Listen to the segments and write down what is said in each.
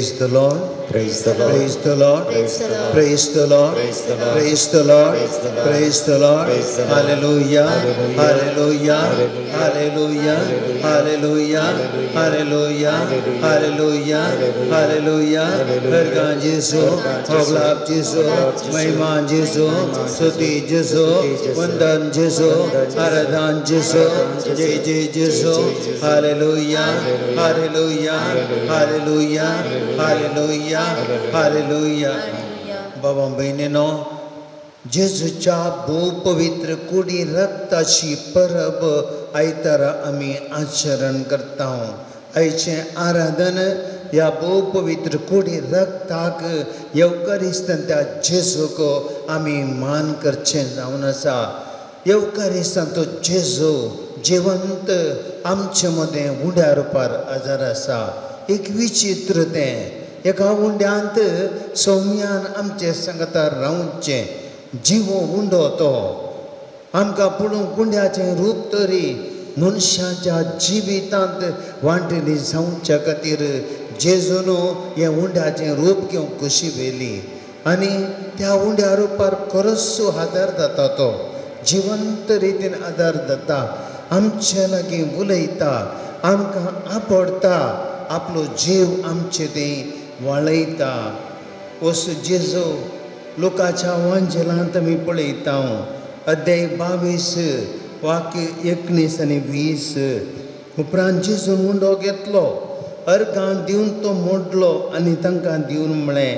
Praise the Lord. Praise the Lord. Praise the Lord. Praise the Lord. Praise the Lord. Praise the Lord. Hallelujah. Hallelujah. Hallelujah. Hallelujah. Hallelujah. Hallelujah. Hallelujah. Bergan Jesu, Oblab Jesu, Maiman Jesu, Suti Jesu, Vandan Jesu, Aradan Jesu, Jai Jai Jesu. Hallelujah. Hallelujah. Hallelujah. Hallelujah. Hallelujah. बाबा बहिणीनो जेजूच्या भू पवित्र कुडी रक्ताची परब आयतारा आमी आचरण करता आयचे आराधन ह्या भू पवित्र कुडी रक्ताक येवकारिस्तान त्या जेजूक आमी मान करचें जावन आसा. येवकारिस्तान तो जेजू जिवंत आमचे मदें उड्या रुपार आजार आसा. एक विचित्र तें एका उंड्यांत सौम्यान आमचे संगतार रावचे जिवो उंडो तो आमकां पळोवंक कुंड्याचें रूप तरी मनशाच्या जिवितांत वांटणी जावच्या खातीर जेजून हे उंड्याचें रूप घेवंक कशी व्हेली आनी त्या उंड्या रुपार खरोच आदार जाता तो. जिवंत रितीन आदार जाता आमचे लागीं उलयता आमकां आपडटा आपलो जीव आमचे तें वळयता असो जेजो लोकाच्या वांजेलांत आमी पळयता. अध्याय बावीस वाक्य एकोणीस आनी वीस. उपरांत जेजून उंडो घेतलो अर्गां दिवन तो मोडलो आनी तांकां दिवन म्हळें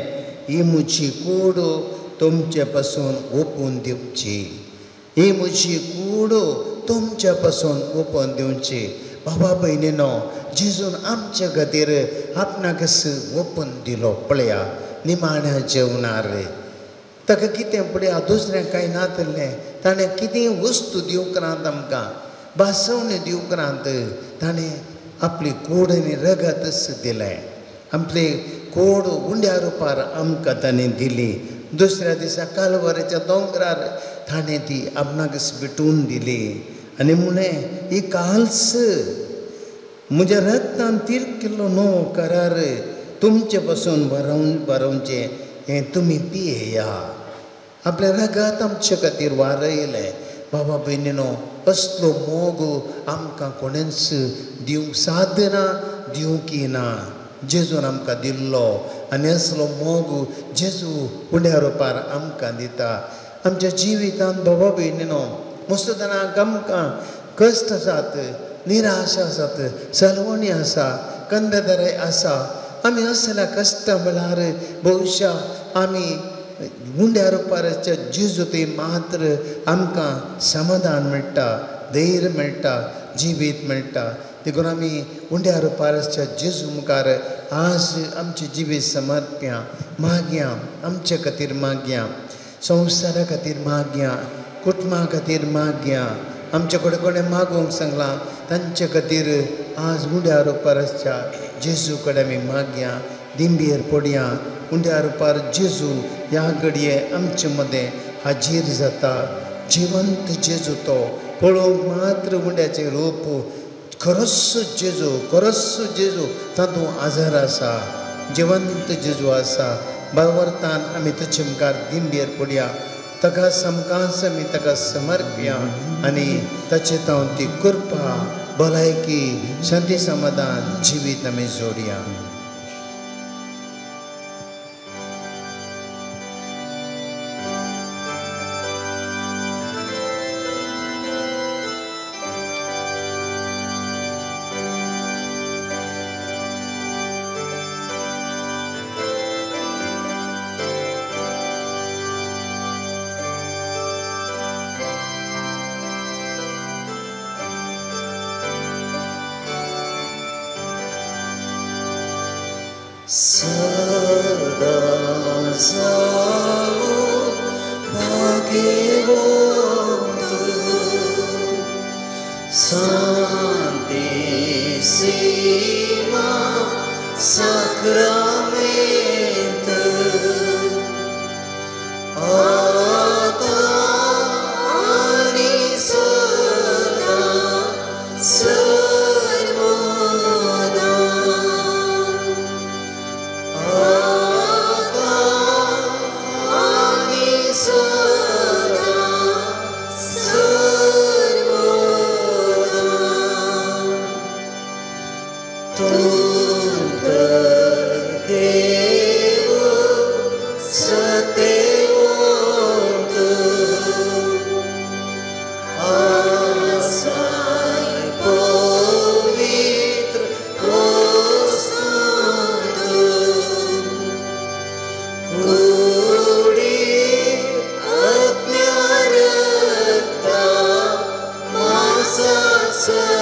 ही म्हजी कूड तुमचे पासून ओपून दिवची. ही म्हजी कूड तुमचे पासून ओपून दिवची. बाबा भयणीनो जेजून आमचे खातीर आपणाकच ओपन दिलो पळया निमाण्या जेवणार. रे ताका कितें पळया दुसरें कांय नातलें ताणें कितें वस्तू दिवंक रांत आमकां बासवणी दिवंक रांत ताणें आपली कोड आनी रगतच दिलें आपली कोड उंड्या रुपार आमकां ताणें दिली. दुसऱ्या दिसा कालवारेच्या दोंगरार ताणें ती आपणाकच विटून दिली. आनी म्हणें ही काल्स म्हज्या रक्तान तीर केल्लो न्हू करार तुमचे पासून बरोवन बरोवचें हें तुमी पियेया आपल्या रगात आमचे खातीर वारयलें बाबा भयणीनो असलो मोग आमकां कोणेंच दिवंक साधना दिवंक ना जेजून आमकां दिल्लो आनी असलो मोग जेजू उड्या रुपार आमकां दिता आमच्या जिवितांत बाबा भयणीनो मुस्तदानाक आमकां कश्ट आसात निराश आसात सलवणी आसा कंददराय आसा आमी असल्या कश्ट म्हळ्यार भविश्या आमी उंड्या रुपाराच्या जेजू मात्र आमकां समाधान मेळटा धैर्य मेळटा जिवीत मेळटा देखून आमी उंड्या रुपाराच्या जेजू मुखार आज आमचे जिवीत समर्प्या मागया आमचे खातीर मागया संवसारा खातीर मागया. कुटुंबा खातीर मागया. आमचे कडेन कोणें मागोवंक सांगलां तांचे खातीर आज उंड्या रुपाराच्या जेजू कडेन आमी मागया दिंबेर पडया. उंड्या रुपार जेजू ह्या घडये आमचे मदें हाजीर जाता. जिवंत जेजू तो पळोवंक मात्र उंड्याचें रूप. खरोच जेजू खरोच जेजू तातूंत आजार आसा. जिवंत जेजू आसा. बरवर्तान आमी तुजे मुखार दिंबेर पडया. ताका समकांस मी ताका समर्पया आनी ताचे ती कृपा भलायकी शांती समाधान जिवीत आमी जोडया.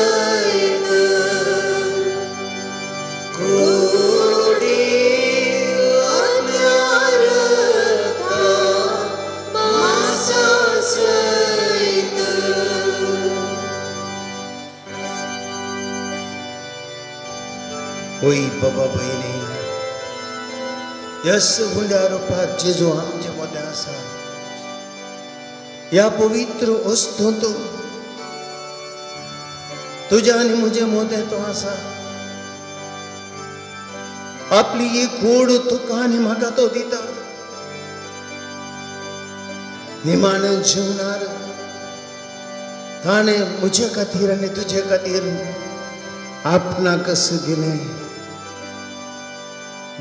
सहित कुडी अज्ञानता मासा सहित होई बाबा बहिणी यस हुंड्या रूपात जेजू आमचे मध्ये असा तुझ्या आणि मुझे मोदे तो असा आपली ही खोड तुका आणि म्हाका तो दिता। निमाण जीवनार ताणे मुझे खातीर आणि तुझे खातीर आपणाकच दिलें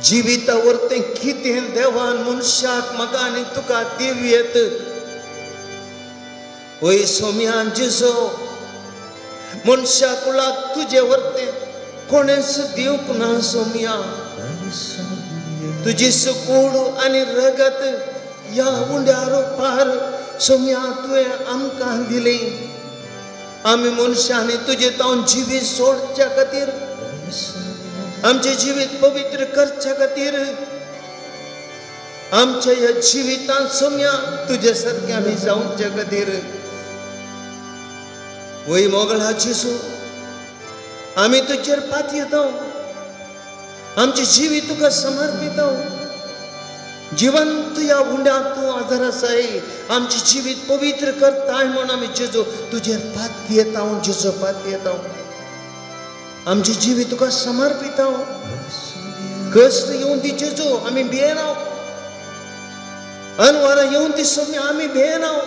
जिवितावरते कितें देवान मनशाक म्हाका आनी तुका दिव्येत। वय सोम्यान जिजो मनशा कुळाक तुजे वरते कोणेच दिवंक ना सोम्या? सुकूड आनी रगत, या उंड्या रोपार सोम्या तुवें आमकां दिली? आमी मनशांनी तुजे तावन जिवीत सोडच्या खातीर। आमचे जिवीत पवित्र खातीर। आमच्या ह्या जिवितांत सोम्या तुजे सारके आमी वय मोगळा जिसू। आमी तुजेर पात येता आमचे जिवी तुका समर्पित जिवंत या हुंड्याक तूं आदार आसाय आमचे जिवीत पवित्र करताय म्हणून आमी जेजो तुजेर पात येता जेजो पात येता आमचे जिवी तुका समर्पित कस्त येऊन दी जेजू आमी भियेनाव अनवरां येवन ती सोमी आमी भियेनाव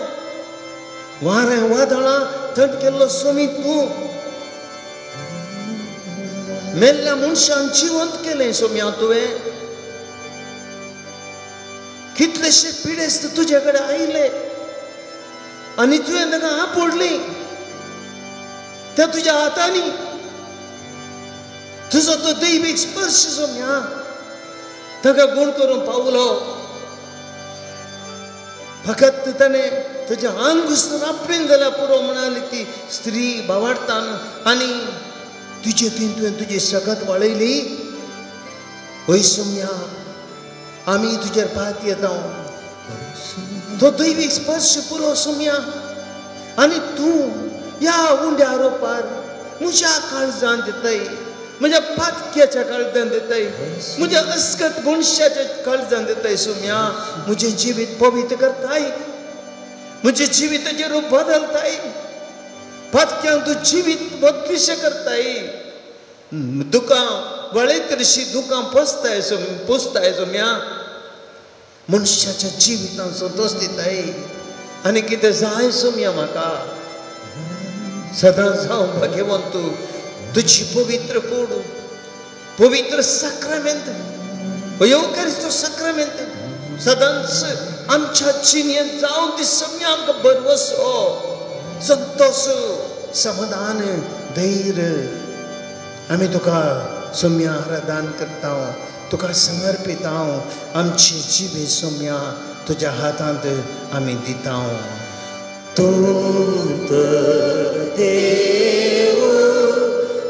वारें वादळां थंड केल्लो सोमी तूं मेल्ल्या मनशांक जिवंत केलें सोम्या तुवें कितलेशे पिडेस्त तुजे कडेन आयले आनी तुवें ताका आपडली त्या तुज्या हातांनी तुजो तो दैवीक स्पर्श सोम्या ताका गुण करून पावलो फकत ताणें तुजें अंग घुसरून आपणें जाल्यार पुरो म्हणाली ती स्त्री भावार्थान आनी तुजे तीन तुवें तुजी सगत वाळयली. वैसम्या सोम्या आमी तुजेर पात येता तो दैवीक स्पर्श पुरो सोम्या. आनी तूं ह्या उंड्या रोपार म्हज्या काळजान दिताय. म्हज्या पातक्याच्या काळजान दिताय म्हज्या अस्कत मनशाच्या काळजान दिताय सुम्या। म्हजें जिवीत पवित्र करताय म्हजें जिविताचे रूप बदलताय पातक्यान तूं जिवीत बदलिशें करताय दुकां वळयतशी दुकां पोसताय सोम पोसताय सुम्या। मनशाच्या जिवितांत संतोष दिताय आनी कितें जाय सुम्या म्हाका सदांच हांव भाग्यवंत तुझी तुजी पवित्र कूड पवित्र साक्रामेंत. येवकारीचो सक्रमेंत. सदांच आमच्या जिणेंत जावं ती सोम्या आमकां भरवसो हो. संतोष समाधान धैर्य. आमी तुका सोम्या आराधन करता तुका समर्पित हांव आमची जिवे सोम्या तुज्या हातांत आमी दिता तूं तर देव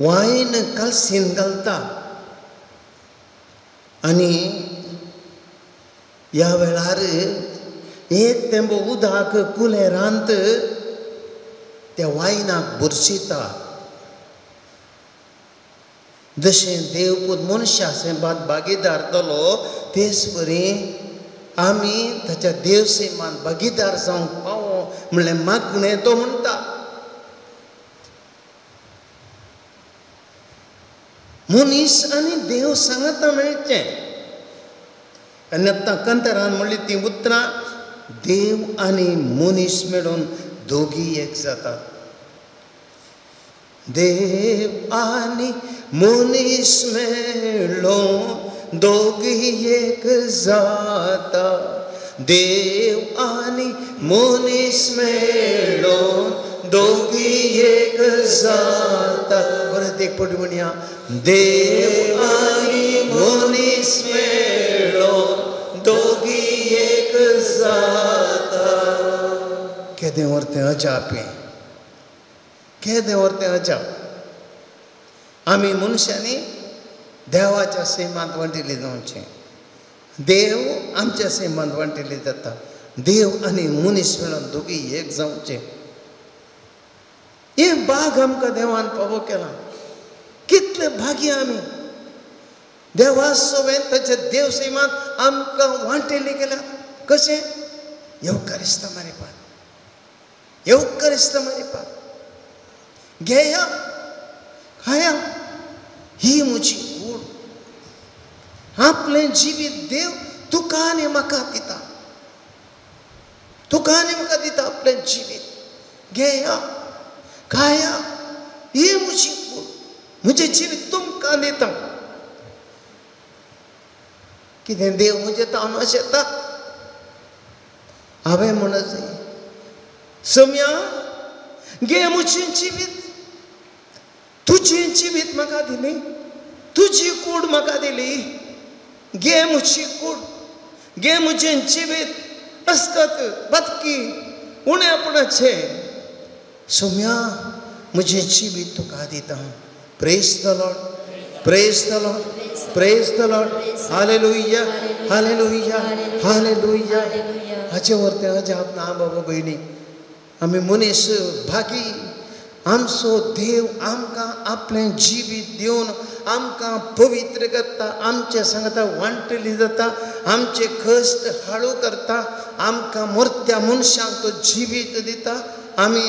वायन कलसीन घालता आनी ह्या वेळार एक तेंबो उदक कुले रांत त्या वायनाक बुरशिता. जशें देवपूत मनशा बाद भागीदार जालो तेच परी आमी ताच्या देवसेमान भागीदार जावंक पावो म्हणलें मागणें तो म्हणटा. मनीस आनी देव सांगता मेळचें. आनी आतां कंतरान म्हणली ती उतरां देव आनी मनीस मेळून दोगी एक जातात. देव आनी मनीस मेळो दोगी एक जाता देव आनी मनीस मेळून दोगी एक साथ वरदेख पडमनिया देव आणि मुनीस मेळो दोगी एक साथ કે દેવર તે અચાપે કે દેવર ते अचाप आम्ही मनुष्याने देवाच्या सीमांत वंटिले जाऊन छे देव आमच्या सीमांत वंटिले जाता देव आणि मुनीस मिळून दोघी एक जाऊन छे हें भाग आमकां देवान फावो केला। कितले भागी आमी। देवा सोबेन ताच्या देव सैमांत आमकां वांटिल्लीं गेल्या कशें? येवकारिस्त मारिपाक येवकारिस्त मारिपाक घेया। खाया। ही म्हजी कूड आपलें जिवीत देव तुका आनी म्हाका दिता। तुका आनी म्हाका दिता आपलें जिवीत। घेया। काया ये मुझे मुझे जीवित तुम का देता कितने देव मुझे तो आना चाहता? हमें मन से। समया, गे मुझे जीवित, तुझे जीवित मका दिली तुझी कूड मका दिली गे मुझी कूड, गे मुझे जीवित अस्कत बदकी, उन्हें अपना छे। सोम्या तो जिवीत तुका दिता praise the lord praise the lord praise the lord hallelujah hallelujah hallelujah हाचे व्हरतें अजाप ना बाबा भयणी आमी मनीस भागी। आमचो देव आमकां आपलें जिवीत दिवन आमकां पवित्र करता आमचे सांगता वांटली जाता आमचे कश्ट हाळू करता आमकां मरत्या मनशांक तो जिवीत दिता आमी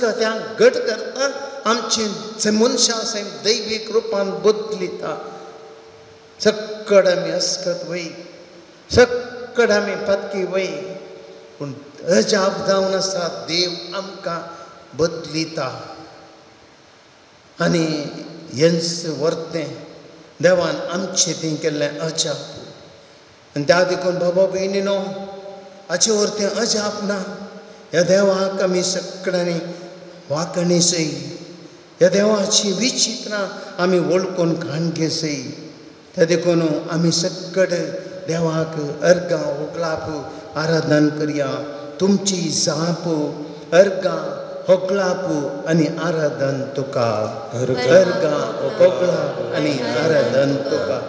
त्या घट करता आमची मनशां सैम दैवीक रुपान बदलिता सक्कड आमी अस्कत वय सक्कड आमी पत्की वय पूण अजाप जावन आसा देव आमकां बदलिता आनी हेंच वर्तें देवान आमचें तें केल्लें अजाप. आनी त्या देखून बाबा भयणीनो हाचे व्हरतें अजाप ना. ह्या देवाक आमी सक्कडांनी वांकणी सई ह्या देवाची विचित्रां आमी वळखून खाणगे सई त्या देखून आमी सक्कड देवाक अर्गां व्हंकलाप आराधन करया. तुमची जाप अर्गां होगलाप आनी आराधन तुका. अर्गां होगलाप आनी आराधन तुका.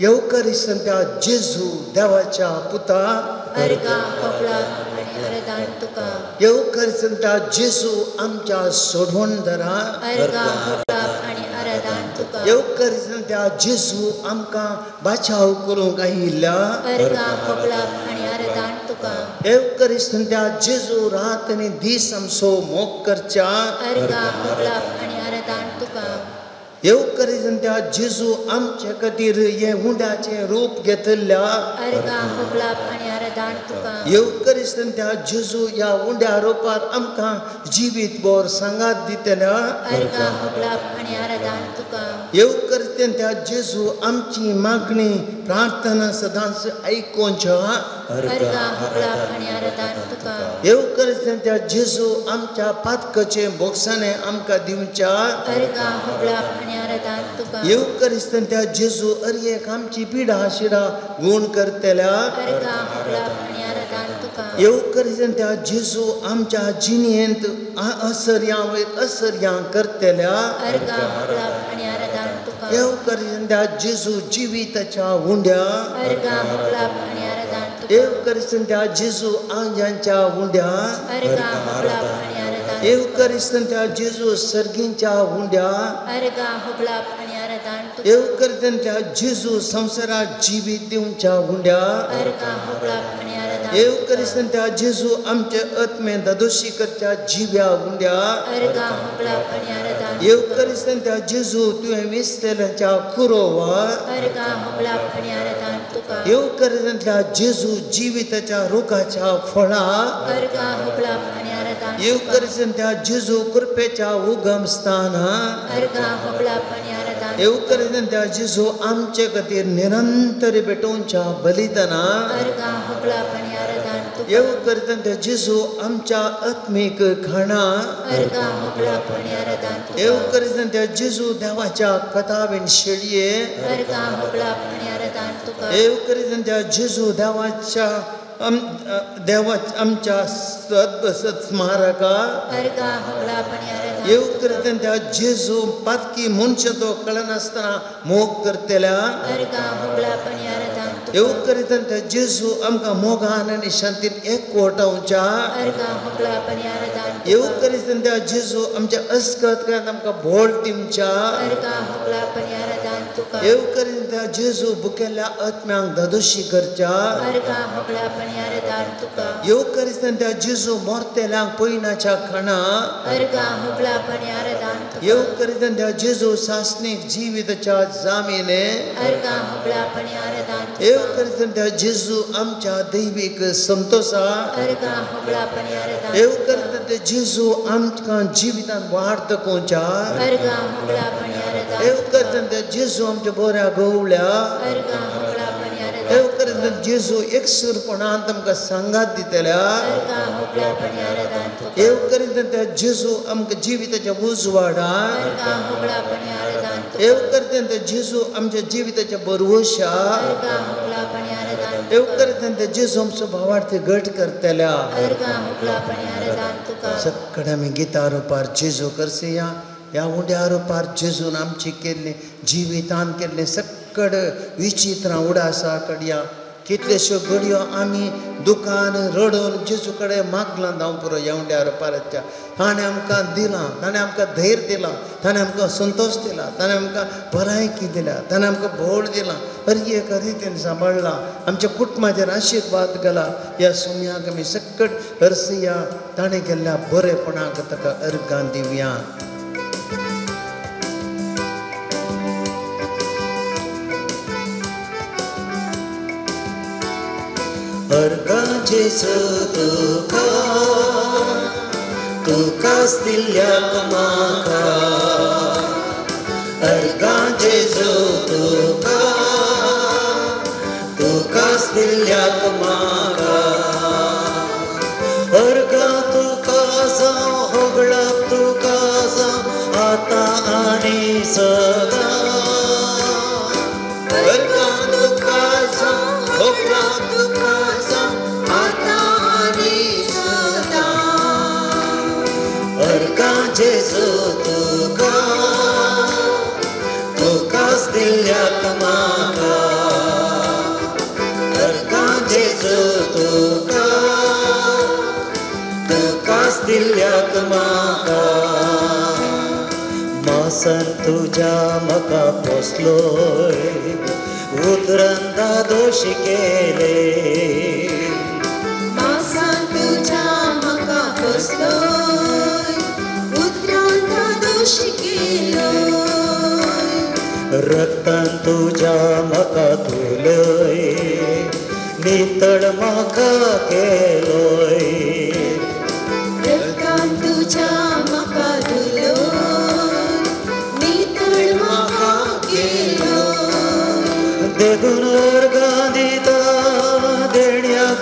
येवकरिस्तन त्या जेजू देवाच्या पुता. अर्गा 알게 단 तुका येवकरसंता जेसू आमच्या सोडून दरा अर्गा होकाप आणि आराधन तुका येवकरसंता जेसू आमकां बाचाव करूंक आयिल्ला अर्गा होकलाप आणि आराधन तुका येवकरसंता जेसू रात आनी दीस आमचो मोग करच्या अर्गा होकलाप आणि आराधन तुका એવું કરી છે ત્યાં જેસુ આમચે કતીર એ ઊંડા છે રૂપ ગેતલ્યા અરગા હોકલાપ आरदान तुका त्या जेजू ह्या उंड्या रोपार आमकां जिवीत बोर सांगात दितल्या अर्गा होगलाप आनी आरदान तुका त्या जेजू आमची मागणी प्रार्थना सदांच आयकोवच्या तुका. येवकरीन त्या जेजू आमच्या पातकाचे बोक्साने आमकां दिवच्या तुका. येवकरीन त्या जेजू अर्येक आमची पिडा शिडा गुण करतल्या. तुका. येवकरीन त्या जेजू आमच्या जिणेंत आ- असर्यां वयर असर्यां करतल्या. तुका. येवकरीन त्या जेजू जिविताच्या उंड्या येवकरीन त्या जेजू होगलाप आनी आरदान येवकरीन त्या जेजू सर्गींच्या आरदान तुका येवकरीन त्या जेजू संवसारात जिवीत दिवच्या उंड्या आरदान येवकरीन त्या जेजू आमचे आत्मे ददोशी करच्या जिव्या उंड्या आरदान येवकरीन त्या जेजू तुवें होगलाप आनी आरदान तुका. येवकरीन त्या जेजू जिविताच्या रुखाच्या फळा. आरदान येवकरीन त्या जेजू कृपेच्या उगम स्थान. आरदान येवकरीन त्या जेजू आमचे खातीर निरंतर भेटोवच्या बलिदाना. येवकरीन त्या जेजू आमच्या आत्मीक खाणा येवकरीन त्या जेजू देवाच्या कथावेन शेळये. येवकरीन त्या जेजू देवाच्या देवा आमच्या स्मारका. आरदान येवकरीन त्या जेजू पातकी मनशां तो कळनासतना मोग करतल्या. अर्गा होगलाप आनी आरदान तुका येवकरीन त्या जेजू आमकां मोगान आनी शांतीन एक कोटावच्या अर्गा होगलाप आनी आरदान तुका येवकरीन त्या जेजू आमच्या अस्कत कांत आमकां भोळ दिवच्या अर्गा होगलाप आनी आरदान तुका येवकरीन त्या जेजू बुकेल्या आत्म्यांक ददोशी करच्या अर्गा होगलाप आनी आरदान तुका येवकरीन त्या जेजू मोरतेल्यांक पयनाच्या खाणा अर्गा होगलाप आनी आरदान तुका येवकरीन त्या जेजू सासनीक जिविताच्या जामीने अर्गा येवकरीन त्या जेजू आमच्या दैवीक संतोषा. अर्गा आरदान येवकरीन ते जेजू आमकां जिवितांत वाड दाखोवच्या अर्गा होगलाप आनी आरदान येवकरीन ते जेजू आमच्या बऱ्या गवल्या अर्गा होगलाप आनी आरदान एक जेजू तुमकां आमकां सांगात दितल्या. अर्गा होगलाप त्या जेजू आमकां जिविताच्या उजवाडा अर्गा होगलाप ते जेजू आमच्या जिविताच्या बरवशा अर्गा होगलाप ते जेजू आमचो भावार्थी घट करतल्या. सगळे आमी गिता रुपार जेजू करसिया ह्या उड्या रुपार जेजून आमची केल्ली जिवितान केल्ले कड विचित्रां उडासा कडया. कितल्योश्यो घडयो आमी दुकान रडोन जेजू कडेन मागलां धांव पुरो येवंड्यार उड्या ताणें आमकां दिलां ताणें आमकां धैर्य दिलां ताणें आमकां संतोश दिला ताणें आमकां भलायकी दिल्या ताणें आमकां भोड दिलां. हरी एक रितीन सांबाळला आमच्या कुटुंबाचेर आशिर्वाद घाला ह्या सुम्याक आमी सकट हरसिया ताणें केल्ल्या बरेपणाक ताका अर्गां दिवया. अर्गांचेच तुका तुकाच दिल्याक म्हाका अर्गांचेच तुका तुकाच दिल्याक म्हाका अर्गां तुका जावं होगळा तुका जावं आतां आनी सदा. हिरव्यात माता मासर तुझ्या मका पोसलो उतरंदा दोष केले. मासान तुझ्या मका पोसलो उतरंदा मका धुलोय नितळ माका केलोय.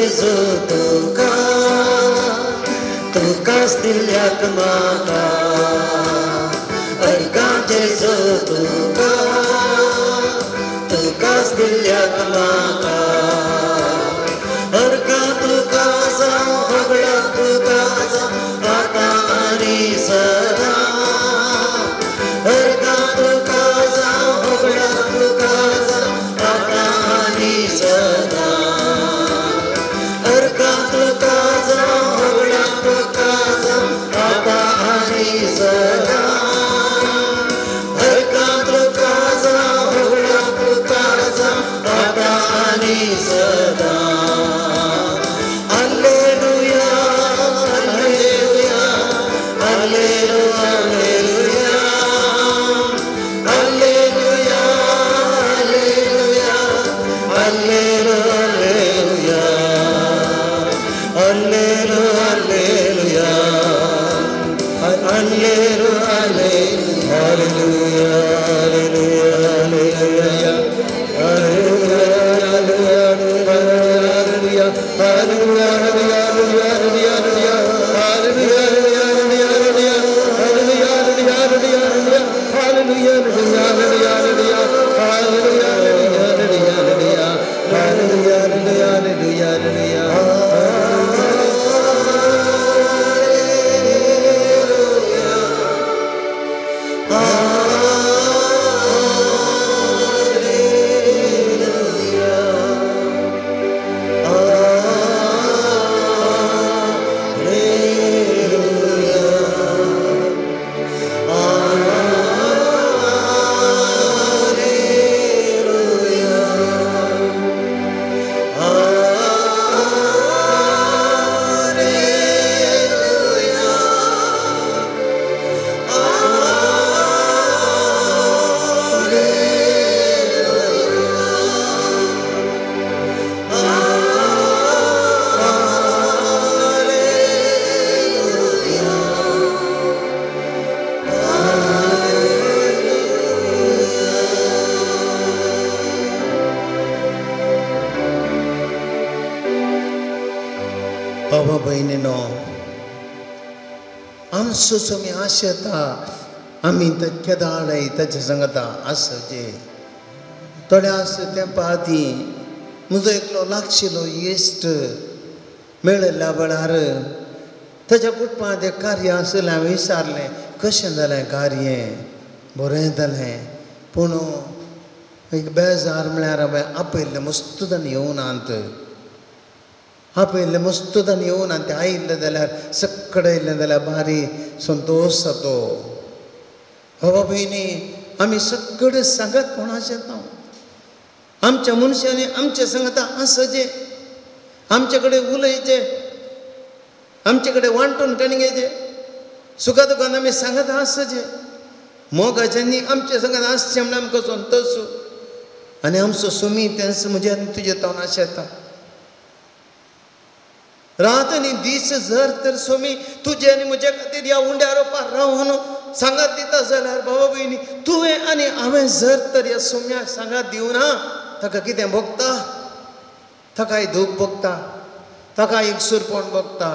preciso tocar, tocaste-lhe a camada. Ai, preciso tocar, Tu castilha que mata Arca tu casa, rogra tu casa. सदां आमचो तुमी आशेता आमी केदा हाडय ताचे सांगता आसचे थोड्या आस तेंपा आदी म्हजो एकलो लागशिल्लो इश्ट मेळिल्ल्या वेळार ताच्या कुटुंबांत एक कार्य आसलें हांवें विचारलें कशें जालें कार्य बरें जालें पूण एक बेजार म्हळ्यार हांवें आपयल्लें मस्तुदान येवन आंत आपयल्लें मस्तुदान येवन आनी तें आयिल्लें जाल्यार सक्कड येयल्लें जाल्यार भारी संतोश जातो. हवा भयणी आमी सगळें सांगत कोणाचे येता आमच्या मनशांनी आमच्या सांगता आसचे आमचे कडेन उलयचे आमचे कडेन वांटून कणगेचे सुखा दुखान आमी सांगत आसचे मोगाच्यांनी आमचे सांगत आसचे म्हणून आमकां संतोष आनी आमचो सुमी तेंस म्हजे आनी तुजे तोंडा शेता रात आनी दीस जर तर सोमी तुजे आनी म्हजे खातीर ह्या उंड्या रोपार रावून. सांगात दिता जाल्यार बाबा भयणी तुवें आनी हांवें जर तर ह्या सोम्याक सांगात दिवना. ताका कितें भोगता? ताकाय दूख भोगता ताका एक सुरपण भोगता.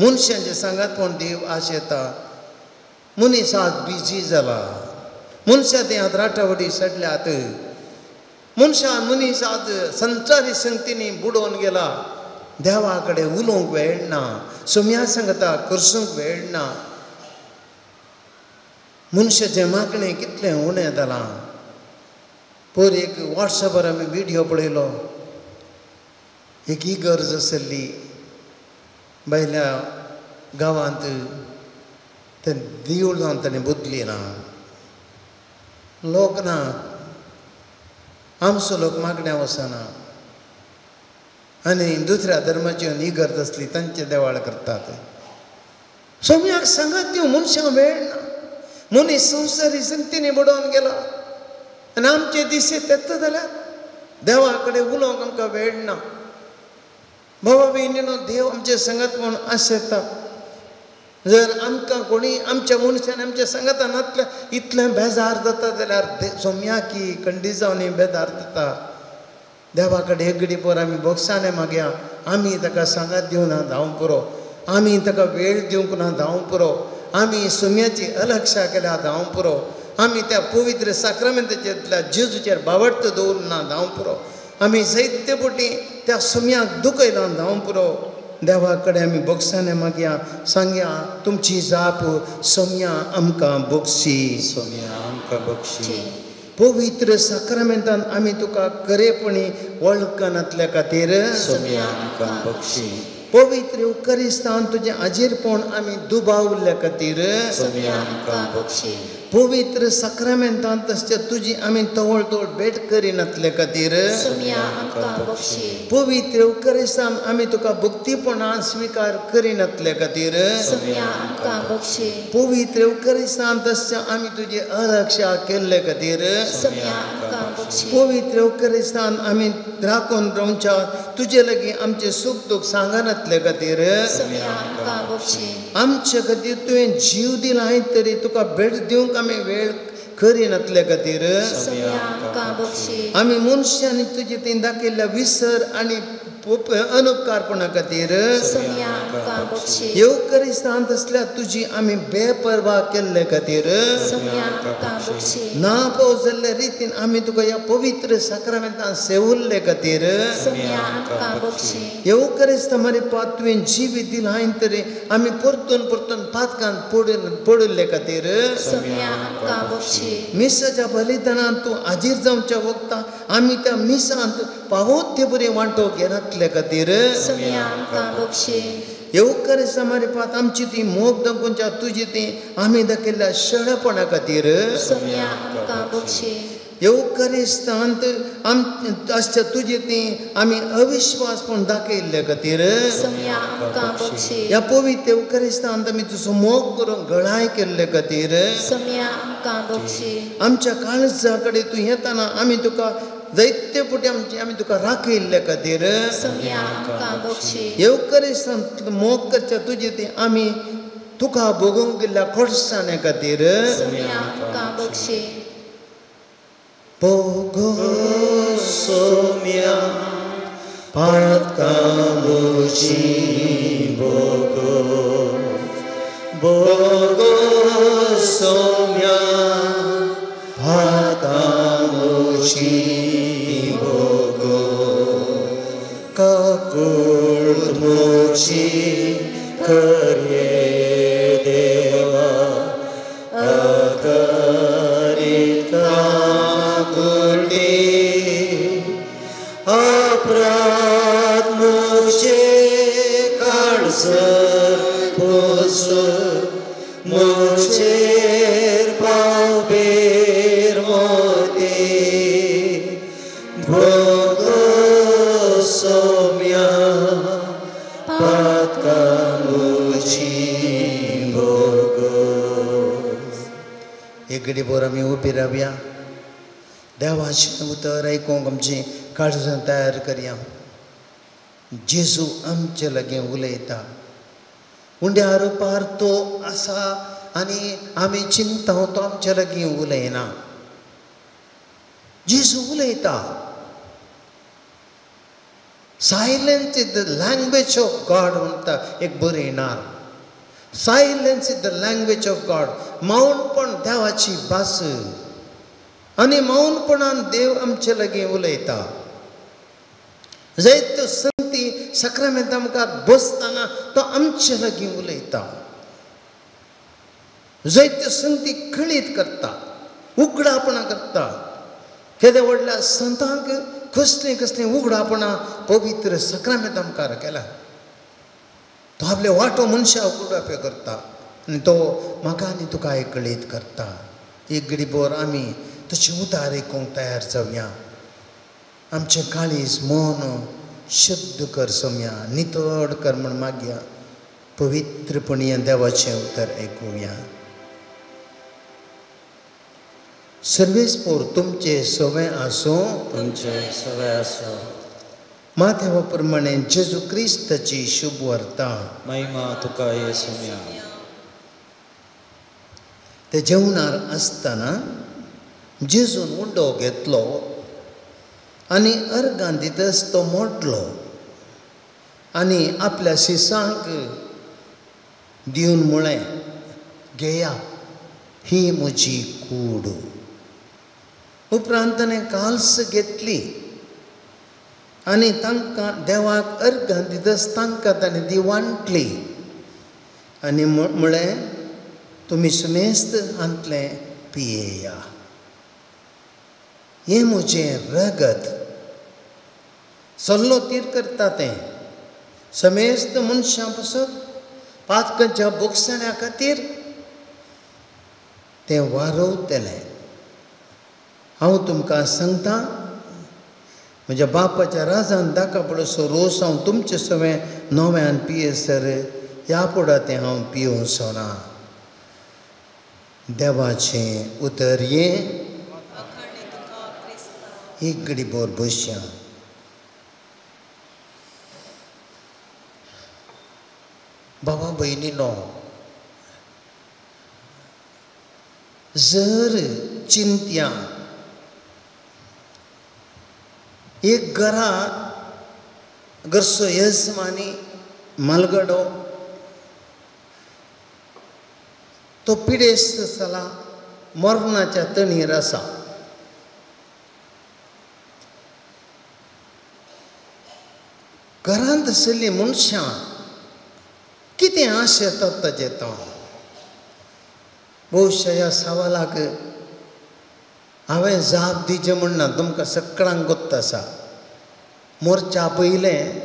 मनशांचे सांगात पूण देव आश येता. मनीस आज बिजी जाला मनशां ते आतां राटावडी सडल्यात. मनशां मनीस आज संचारी संगतींनी बुडोवन गेला. देवा कडेन उलोवंक वेळ ना सोम्या सांगता करसूंक वेळ ना मनशाचें मागणें कितलें उणें जालां पयर एक वॉट्सॅपार आमी विडियो पळयलो एक इगर्ज आसली भायल्या गांवांत तें देवूळ जावन ताणें बुदली ना लोक ना आमचो लोक मागण्या वचना आनी दुसऱ्या धर्माची इगर्ज आसली तांचे देवाळ करतात. सोम्याक सांगात दिव मनशां वेळ ना. मनीस संवसारी संगतींनी बुडोवन गेला. आनी आमचे दीस येता जाल्यार देवा कडेन उलोवंक आमकां वेळ ना. बाबा भयणीनो देव आमचे संगत म्हूण आशेता जर आमकां कोणी आमच्या मनशान आमच्या संगतान इतलें बेजार जाता जाल्यार सोम्या की जावन बेजार जाता देवा कडेन एक पोर आमी बोक्साने मागया आमी ताका सांगात दिवना धांव पुरो. आमी ताका वेळ दिवंक ना धांव पुरो. आमी सुम्याची अलक्षा केल्या धांव पुरो. आमी त्या पवित्र साक्रमेंताच्या जेजूचेर बावट दवरून ना धांव पुरो. आमी जैत्य पुटी त्या सुम्याक दुखयला धांव पुरो. देवा कडेन आमी बोक्साने मागया सांगया तुमची जाप सोम्या आमकां बोक्सी सोम्या आमकां बक्षी पवित्र साक्रामेंतान आमी तुका खरेपणी वळखनातल्या खातीर सोम्या आमकां बक्षी पवित्र उकरिस्तान तुजें हाजीरपण आमी दुबावल्या खातीर सोम्या आमकां बक्षी पवित्र साक्रामेंतान तशें तुजी आमी तवळ तवळ भेट करिनातल्या खातीर पवित्र उकरिस्तान आमी तुका भक्तीपणान स्विकार करिनातल्या खातीर पवित्र उकरिस्तान तशें आमी तुजी अरक्षा केल्ले खातीर पवित्र उकरिस्तान आमी राखून रावच्या तुजे लागीं आमचे सुख दूख सांगनातले खातीर आमचे खातीर तुवें जीव दिलाय तरी तुका भेट दिवंक आमी वेळ करिनातले खातीर आमी मनशांनी तुजे थंय दाखयल्ल्या विसर आनी अनुपकारपणा खातीर बक्षी येवकरिस्तान तसल्या तुजी आमी बेपरवा केल्ले खातीर ना पावस जाल्ल्या रितीन आमी तुका ह्या पवित्र साक्रामेंतान सेवल्ले खातीर बक्षी येवकरिस्त मारी पात तुवें जिवीत दिला हांवें तरी आमी परतून परतून पातकान पडून पडले खातीर मिसाच्या बलिदानांत तूं हाजीर जावच्या वखदां आमी त्या मिसांत पावत ते बरी वांटो घेनातले खातीर सोम्या आमकां बक्षी. येवकरिस्त मारी पात आमची ती मोग दाखोवच्या तुजी ती आमी दाखयल्ल्या शळपणा खातीर येवकरिस्तांत आम अशें तुजी ती आमी अविश्वास पूण दाखयल्ले खातीर ह्या पवित्र येवकरिस्तांत आमी तुजो मोग करून गळाय केल्ले खातीर आमच्या काळजा कडेन तूं येताना आमी तुका दैत्य पुटी आमची आमी तुका राखयल्ले खातीर येवकरिस्तांत मोग करच्या तुजी ती आमी तुका भोगूंक गेल्ल्या खोडसाणे खातीर Pogo somia patkamuchi bogo bogo somia patkamuchi Kapur Mochi Kapur Kare भर आमी उबी रावया देवाचें उतर आयकूंक आमची काळजां तयार करया। जेजू आमचे लागीं उलयता उंड्यार पार तो आसा चिंता तो आमचे लागीं उलयना जेजू उलयता silence is the language of God म्हणटा एक बरी silence is the language of God मौनपण देवाची भास आनी मौनपणान देव आमचे लागीं उलयता जायत्यो संती सक्रामेंता मुखार बसतना तो आमचे लागीं उलयता जायत्यो संती खळीत करता उगडापणां करता केदे व्हडल्या संतांक कसलीं कसलीं उगडापणां पवित्र सक्रामेंता मुखार केला तो आपले वाटो मनशा कुडापे करता. आनी तो म्हाका आनी तुका एकळीत करता. एक घडी आमी तशें उतार आयकूंक तयार जावया आमचें काळीज मन शुद्ध कर सोम्या नितळ कर म्हण मागया. पवित्रपणी देवाचें उतर आयकुया सर्वेस्पोर तुमचे सवय आसूं तुमचे सवय असो. माथ्या प्रमाणे जेजू क्रिस्ताची शुभ वार्ता. महिमा तुका येसुम्या ते जेवणार आसतना जेजून उंडो घेतलो आनी अर्गां दितच तो मोडलो आनी आपल्या शिसांक दिवन म्हळें घेया ही म्हजी कूड. उपरांत ताणें काल्स घेतली. आनी तांकां देवाक अर्घ दितस तांकां ताणें दिवांटली आनी म्हळें तुमी सुमेस्त हांतलें पियेया. हें म्हजें रगत. सल्लो तीर करता तें. समेस्त मनशां पासून पातकांच्या बोक्सण्या खातीर तें वारोवतलें. हांव तुमकां सांगता म्हज्या बापाच्या राजान दाका पडसो रोस हांव तुमचे सवें नव्यान पियेसर ह्या फुडां तें हांव पिवोसो ना देवाचें उतर ये एक घडी बोर बसया बाबा भयणीनो जर चिंत्या। एक घरा घरचो येजमानी मलगडो तो पिडेस्त जाला मरणाच्या तणीर आसा घरांत आशिल्लीं मनशां कितें आश येतात ताचे तो भविश्य ह्या सवालाक हांवें जाप दिचें म्हणना तुमकां सगळ्यांक गोत्त आसा मोर्चा पयलें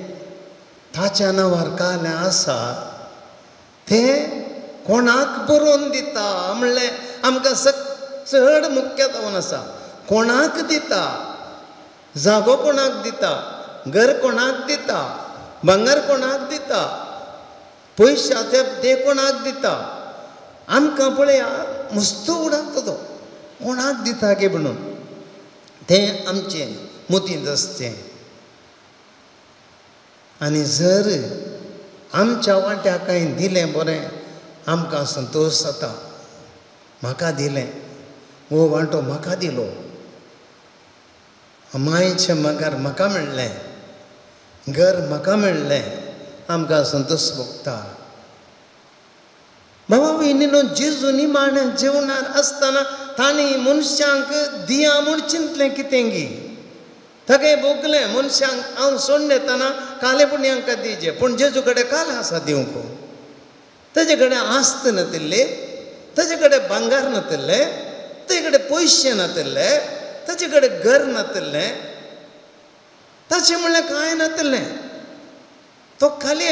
ताच्या नांवार कालें आसा। तें कोणाक बरोवन दिता म्हणलें आमकां सग चड मुख्य जावन आसा कोणाक दिता जागो कोणाक दिता घर कोणाक दिता भांगर कोणाक दिता पयशाचे ते कोणाक दिता। आमकां पळया मस्त उडयता तो। कोणाक दिता गे म्हणून? तें आमचें मोती आसचें आनी जर आमच्या वाट्याकाय दिलें बरें आमकां संतोश जाता. म्हाका दिलें. वो वांटो म्हाका दिलो. मायेचें मगार म्हाका मेळ्ळें घर म्हाका मेळ्ळें आमकां संतोश भोगता. बाबा भयणीनो जेजू निमाणें जेवणार आसतना तांणी मनशांक दिया म्हूण चिंतलें कितें गी थगे भोगलें मनशांक हांव सोडून येतना काले पूण हांकां दिवचें पूण जेजू कडेन काल आसा दिवंक तेजे कडेन आस्त नातिल्ली तेजे कडेन भांगार नातिल्लें तेजे कडेन पयशे नातिल्ले ताचे कडेन घर नातिल्लें. ताचें म्हणल्यार कांय नातिल्लें? तो खाली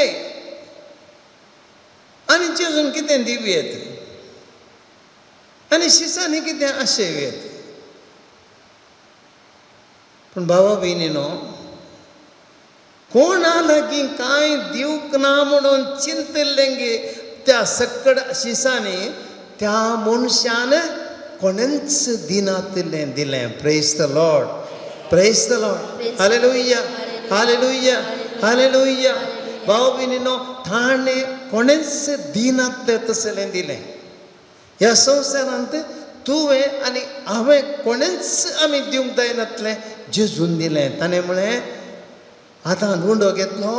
आनी जेजून कितें दिवयेत आनी અને શીશાની ત્યાં આશે એવી હતી પણ ભાવાભાઈનો કોણ આલાગી કાંઈ દીવક નામડો ಚಿಂತಿಲ್ಲಂಗೆ त्या ಸಕ್ಕಡ ಶಿಸಾನೆ त्या ಮನುಷ್ಯನ ಕೊನೆಂಚ ದಿನ ತಿಲ್ಲೆಂದಿಲ್ಲ praise the lord praise the lord hallelujah hallelujah hallelujah ಬಾವಿನಿನೋ ತಾಣೆ ಕೊನೆಂಚ ದಿನ ತೆತ್ತಸಲೆಂದಿಲ್ಲ ह्या संवसारांत तुवें आनी हांवें कोणेंच आमी दिवंक जायनातलें. जेजून दिलें ताणें म्हळें आतां लुंडो घेतलो.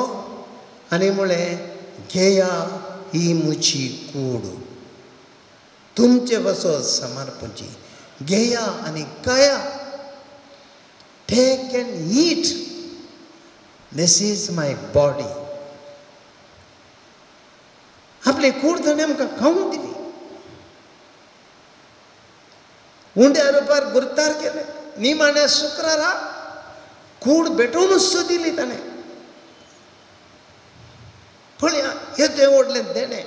आनी म्हळें घेया ही म्हजी कूड. तुमचे बसो समर्पची घेया आनी कया. Take and eat this is my body आपली कूड ताणें आमकां खावंक दिली. उंड्या रुपार गुरतार केले निमाण्या शुक्रारा कूड भेटून दिली ताणें पळया हे देव व्हडलें देणें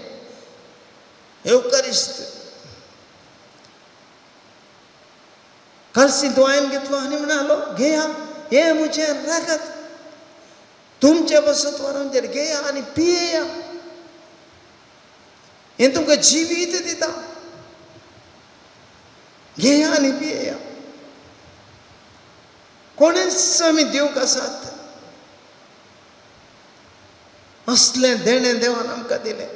येवकारिस्त कालसी दुआयन घेतलो आनी म्हणालो घेया हे म्हजें रगत तुमचे बसत व्हरून जर घेया आनी पियेया हें तुमकां जिवीत दिता घेया आनी पियेया कोणेच आमी दिवंक आसात असलें देणें देवान आमकां दिलें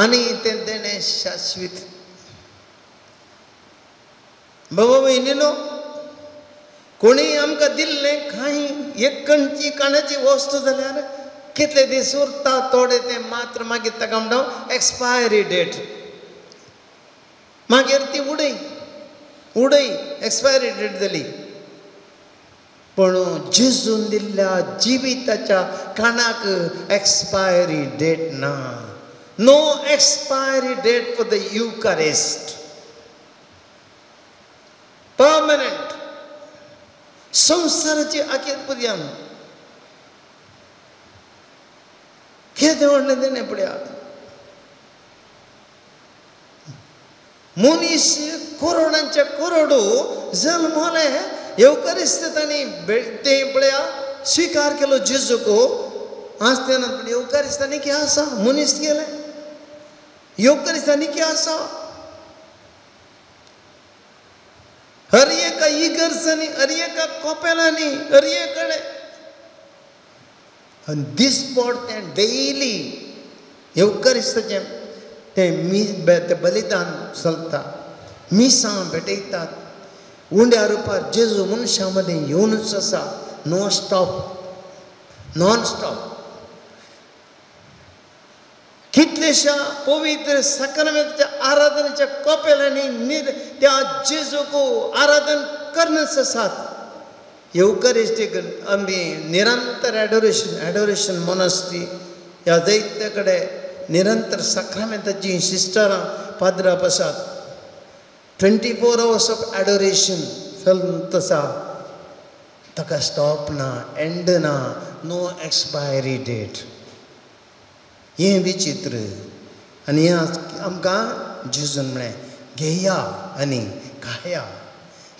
आनी तें देणें शाश्वीत। बाबा भयणीनो कोणीय आमकां दिल्लें कांय एक कणची काणाची वस्त जाल्यार कितले दीस उरता थोडे ते मात्र मागीर ताका म्हणटा एक्सपायरी डेट मागीर ती उडय उडय एक्सपायरी डेट जाली पण जेजून दिल्ल्या जिविताच्या कानाक एक्सपायरी डेट ना. No expiry date for the Eucharist permanent संवसाराची अखेर पर्यंत. कितें व्हडलें तेणें पळयात मनीस करोडांचे करोडो जल्मले येवकारिस्त तांणी ते पळया स्विकार केलो जिजूको. आज तेन्ना पण येवकारिस्तांनी कितें आसा मनीस गेले. एवकारिस्तानी कितें आसा हर एका इगर्जांनी हर एका कोपेलांनी हर एक कडेन आनी दिसपड तें डेली येवकारिस्ताचें तें मी ते बलिदान चलता मिसां भेटयतात. उंड्या रुपार जेजू मनशां मदें येवनूच आसा नो स्टॉप नॉन स्टॉप कितलेशा पवित्र सकारात्मक आराधनेच्या कोपेलांनी निर त्या जेजूको आराधन करनच आसात येवकारिस्टीक आमी निरंतर एडोरेशन एडोरेशन मोनास्ट्री ह्या दैत्या कडेन निरंतर सक्रमेंताची सिस्टरां पाद्राप आसात twenty four hours of adoration चलत आसा ताका स्टॉप ना एंड ना नो एक्सपायरी डेट हें विचित्र. आनी हें आमकां जिजून म्हळें घेया आनी खाया.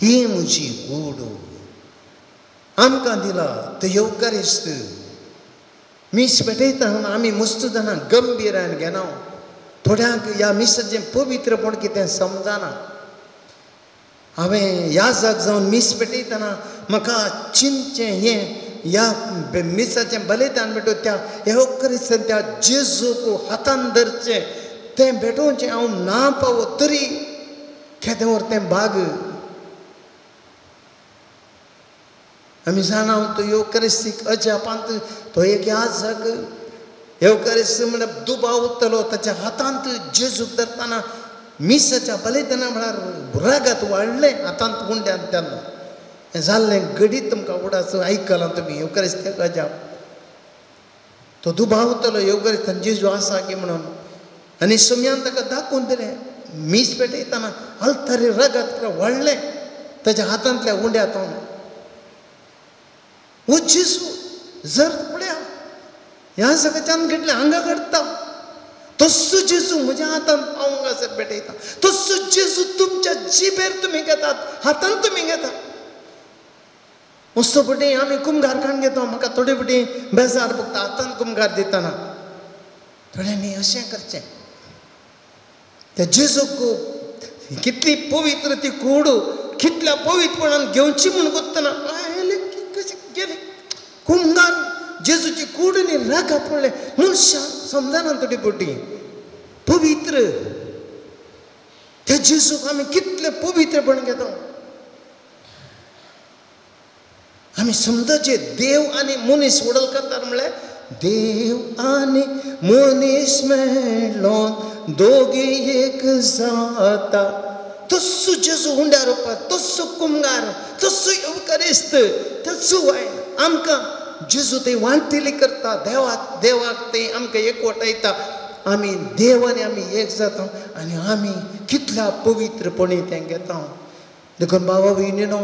ही म्हजी कूड आमकां दिला तो येवकारिस्त मीस पेटयतना आमी मस्त जाणा गंभीरान घेना थोड्यांक ह्या मिसाचें पवित्रपण कितें समजना हांवें ह्या जाग जावन मीस पेटयतना म्हाका चिंतचें हें ह्या मिसाचें बलिदान भेटो त्या येवकारिस्तान त्या जेजूक हातान धरचें। तें भेटोवचें हांव ना पावो तरी। केदें व्हर तें बाग आमी जाणा तो येवकारिस्तीक अजापांत तो एक ह्या जाग येवकारिस्त म्हण दुबा उत्तलो ताच्या हातांत जेजूक धरताना मिसाच्या बलिदाना म्हळ्यार रगत वाडलें हातांत गुंड्यान तेन्ना हें जाल्लें गडीत तुमकां उडाच आयकलां तुमी येवकारिस्ताक अजाप तो दुबावतलो येवकारिस्तान जेजू आसा की म्हणून. आनी सुमयान ताका दाखोवन दिलें मीस पेटयतना हलतरी रगत वाडलें ताच्या हातांतल्या उंड्यातून हो जेजू जर पळया ह्या सगळ्याच्यान घडलें हांगा घडटा तस्सो जेजू म्हज्या हातान पावूंक आसत पेटयता तस्सो जेजू तुमच्या जिबेर तुमी घेतात हातान तुमी घेतात. मस्तो फटी आमी कुमगार काण घेता म्हाका थोडे फटी बेजार भोगता हातान कुमगार दितना. थोड्यांनी अशें करचें. त्या जेजूक कितली पवित्र ती कूड कितल्या पवित्रपणान घेवची म्हूण कोत्तना आयले कुंगार जेजूची कूड न्ही रागात पडले मनशा समजाना तुटी पोटी. पवित्र. ते जेजूक आमी कितले पवित्रपण घेता. आमी समजाचे देव आनी मनीस उडल करतात म्हळ्यार देव आनी मनीस मेळोन दोगी एक जाता. तस्सो जेजू हुंड्यार रोवपा तस्सो कुंगार तस्सो येवकारिस्त तस्सो वाईट. आमकां जेजू ते वांटेली करता देवाक देवाक ते आमकां एकवटायता आमी देव आनी आमी एक जाता आनी आमी कितल्या पवित्रपणी तें घेता. देखून बाबा भयणीनो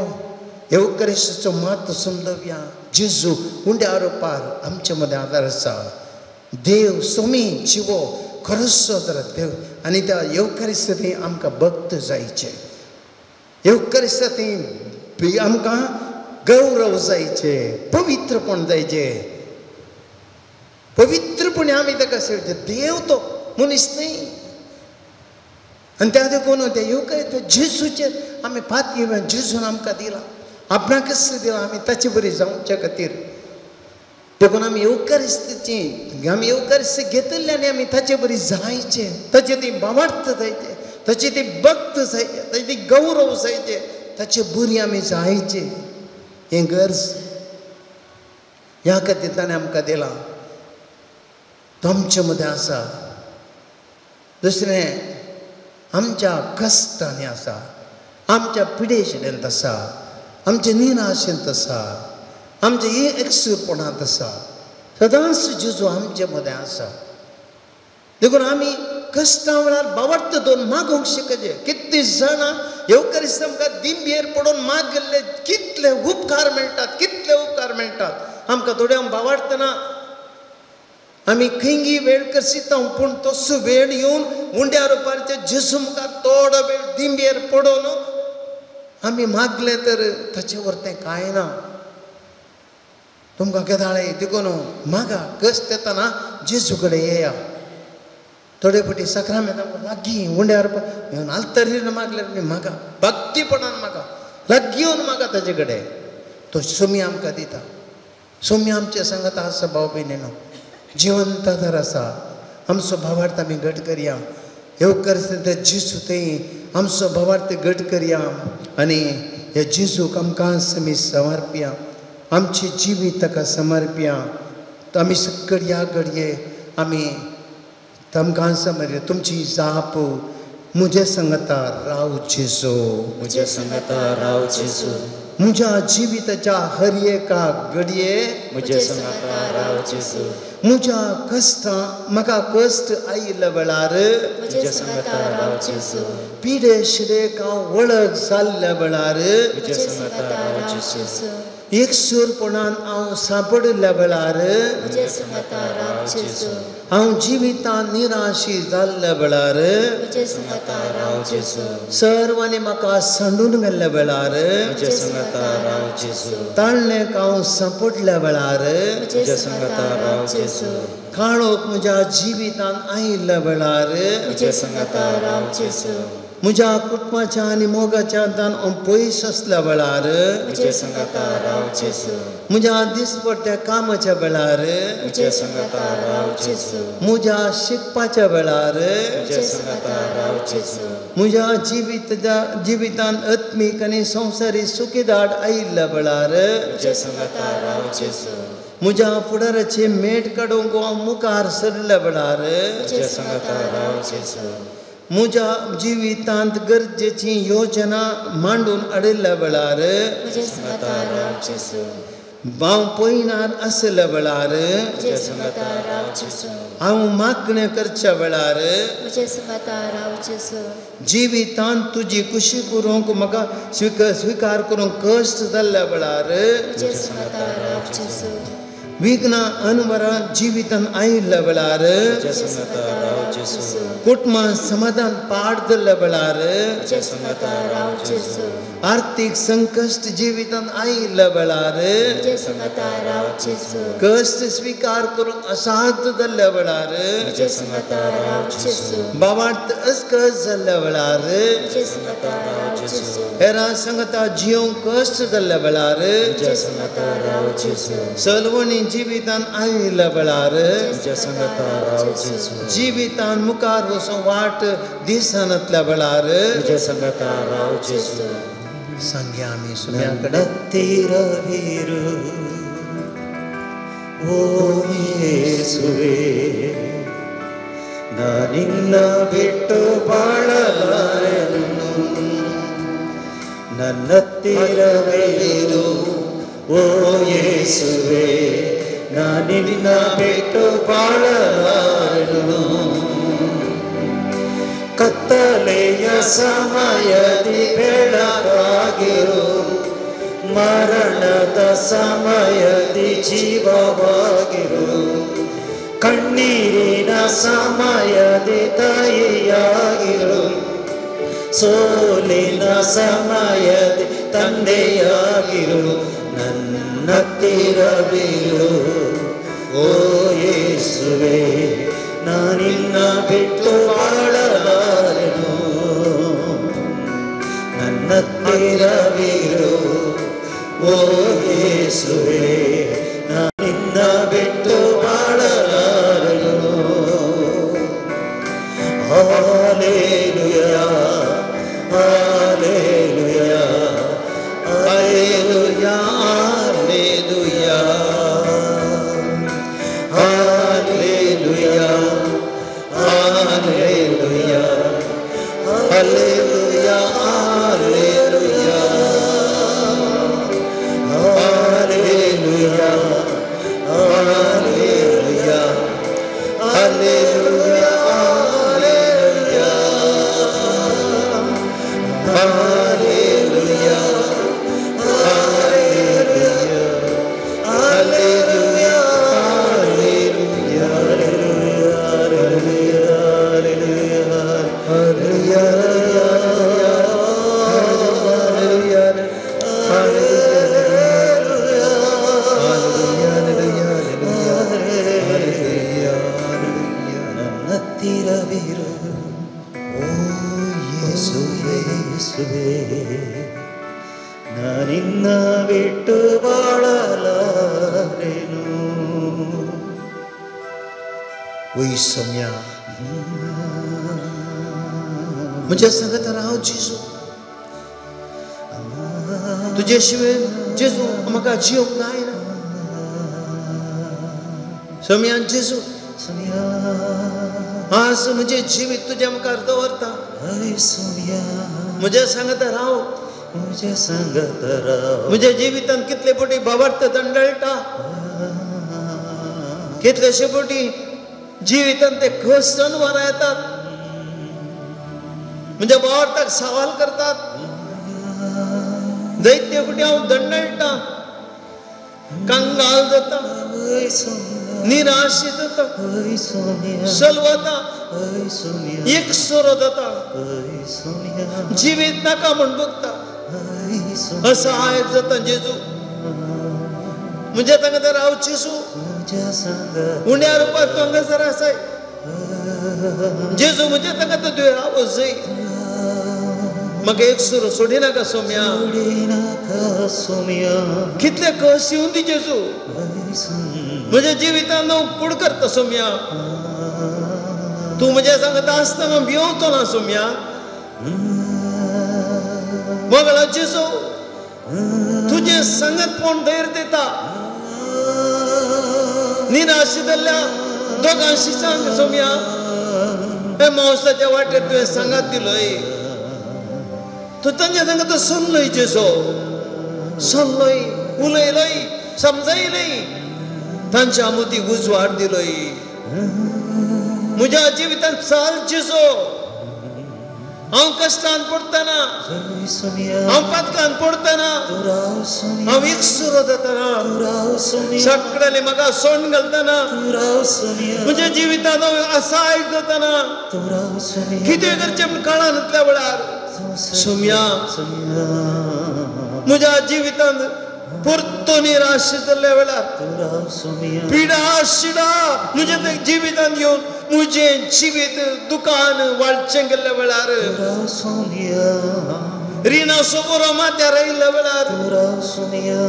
येवकरिस्ताचो मात समजव्या. जेजू उंड्या आरोपार आमचे मदें आदार आसा. देव सोमी जिवो खरोचो तर देव. आनी त्या येवकरिस्तांनी आमकां भक्त जायचे. येवकरिस्तांनी आमकां गौरव जायचे पवित्रपण जायचे पवित्रपणे आमी ताका सेवचे देव तो मनीस न्ही आनी त्या देखून ते येवकरिस्त जेजूचे आमी फाती जेसून आमकां दिला आपणाक कसं दिला आमी ताचे बरी जावचे खातीर देखून आमी येवकारिस्तीची आमी येवकारिस्ती घेतले आनी आमी ताचे बरी जायचे ताचे ती बावार्थ जायचे ताचे ती भक्त जायचे ताचे ती गौरव जायचे ताचे बरी आमी जायचे हें गर्ज ह्या खातीर ताणें आमकां दिलां तो मदें आसा दुसरें आमच्या कश्टांनी आसा आमच्या पिडेशिडेंत आसा आमच्या निराशेंत आसा आमच्या एकसूरपणांत आसा सदांच जेजू आमचे मदें आसा देखून आमी कश्टां वेळार बावट्ट दोन मागोवंक शिकचे कितलीं जाणां येवकरिस्त आमकां दिंबेर पडून गेल्ले कितले उपकार मेळटात कितले उपकार मेळटात आमकां थोड्यांक बावाडटना आमी खंयी वेळ करसिता पूण तसो वेळ येवन उंड्या रुपारचे जेजू मुखार थोडो वेळ दिंबेर पडून आमी मागले तर ताचे वर कांय ना? तुमकां केदाळे देखून मागा कश्ट येतना जेजू कडेन येया. थोडे फाटी सक्रामेंत आमकां लागीं उंड्या रुपार येवन आल्तरीन मागले आमी मागा भक्तीपणान मागा येवन मागा ताचे कडेन तो सोमी आमकां दिता सोमी आमचे सांगता सभाव बी भयणीनो जिवंत आदार आसा आमचो भावार्थ आमी घट करया ह्यो येवकर जेजू थंय आमचो भावार्थ घट करया आनी हे जिजूक आमकां आमी समर्पया आमची जिवी ताका समर्पया आमी सकट घडये आमी तामकां समर्या तुमची जाप म्हजे सांगता राव जेजू मुझे संगता राव जेजू म्हज्या जिविताच्या एका घडये मुझे संगता राव जेजू म्हज्या कश्टां म्हाका कश्ट आयिल्ल्या वेळार मुझे संगता राव जेजू पिडे शिडेक हांव वळख जाल्ल्या वेळार मुझे संगता राव जेजू एकसूरपणान हांव सांपडिल्ल्या वेळार हांव जिवितांत निराशी जाल्ल्या वेळार सर्वांनी म्हाका सांडून गेल्ल्या वेळार ताळणेक हांव सांपडल्या वेळार काळोख म्हज्या जिवितांत आयिल्ल्या वेळार म्हज्या कुटुंबाच्या आनी मोगाच्या दान पयस आसल्या वेळार म्हज्या दिसपट्ट्या कामाच्या वेळार म्हज्या शिकपाच्या वेळार म्हज्या जिविताच्या जिवितांत आत्मीक आनी संवसारी सुखीदाड आयिल्ल्या वेळार म्हज्या फुडाराचे मेट काडूंक मुखार सरल्या वेळार म्हज्या जिवितांत गरजेची योजना मांडून हाडिल्ल्या वेळार हांव पयणार आसल्या वेळार हांव मागणें करच्या वेळार जिवितांत तुजी खुशी करूंक म्हाका स्विक स्विकार करूंक कश्ट जाल्ल्या वेळार विघ्न अनवर जीवितन आई लबलार कुटुंब समाधान पाडद लबलार आर्थिक संकष्ट जीवितान आयिल्ल्या वेळार कश्ट स्वीकार करून असाध जाल्ल बळार बावार्थ अस्कस जाल्ल्या वेळार हेरां संगता जियोव कश्ट जाल्ल्या वेळार सलवणी जिवितान आयिल्ल्या वेळार जिवितान मुखार वचूंक वाट दिसनातल्या वेळार संज्ञामी सुम्याकडे तिरवीरु ಓಂ ಯೇಸುವೆ ನಾನಿನ್ನ ಬಿಟ್ಟು ಬಾಳಲಾರೆನು ನನ್ನತ್ತಿರವೇನು ಓ ಯೇಸುವೆ ನಾನಿನ್ನ ಬಿಟ್ಟು ಬಾಳಲಾರೆನು ಕತ್ತಲೆಯ ಸಮಯದಿ ಬೆಳಕಾಗಿರು. ಮರಣದ ಸಮಯದಿ ಜೀವವಾಗಿರು. ಕಣ್ಣೀರಿನ ಸಮಯದಿ ತಾಯಿಯಾಗಿರು. ಸೋಲಿನ ಸಮಯದಿ ತಂದೆಯಾಗಿರು. ನನ್ನ ನನ್ನತ್ತಿರವಿರು. ಓ ಯೇಸುವೆ ನಿನ್ನ ಬಿಟ್ಟು ಬಾಳಲಾರೆನು ನನ್ನ ತಿರವಿರು ಓ ಯೇಸುವೇ 예수의 예수 엄마가 지옥나이나 समियान जेसू आज मुझे जीवित तुझे करतो वरता मुझे सांगत राव मुझे सांगत राव मुझे जीवितान कितले पोटी बाबर्त दंडळटा कितलेशे पोटी जीवितान ते खोसन वर येतात म्हणजे बावर्ताक सवाल करतात दैत्य कुठे? हांव दंडळटा कंगाल जाता. निराशी जाता. सलवता. एक सोर जाता. जिवीत नाका म्हण बघता असहाय जाता जेजू. म्हणजे तांकां तर रावची सू. उण्या रुपात जर आसाय जेजू म्हणजे तांकां तो दुयेरावच जाय म्हाका एक सुरो सोडिनाका सोम्या? नाका सुम्या? कितले कस येवन दी जेजू? म्हज्या जिवितान पूड करता सोम्या. तूं म्हज्या सांगता आसतना भियोवचो ना सोम्या? मगळा जेजू तुजें संगत कोण धैर्य दिता? निराशी जाल्ल्या दोगांशी सांग सोम्या. हे मावसाच्या वाटेर तुवें सांगात दिलोय. तुतनजे संग तो सनलई जेसो सनलई उलयलय समजयलई तांच्या आमुती उजवाड दिलोय. म्हज्या जिवितांत चाल जेसो हांव कश्टान पडताना हांव पातकान पडटना हांव एकसुरो जातना सगळ्यांनी म्हाका सोंड घालतना म्हज्या जिवितांत हांव आसाय जातना कितें करचें म्हूण कळनातल्या वेळार सोम्या म्हज्या जिवितांत परतो निराश जाल्ल्या वेळार तुराव सोनिया पिडा शिडा म्हज्या त्या जिवितांत येवन म्हजें जिवीत दुकान तुराव सोनिया रिणा सोबोरो वेळार तुराव सोनिया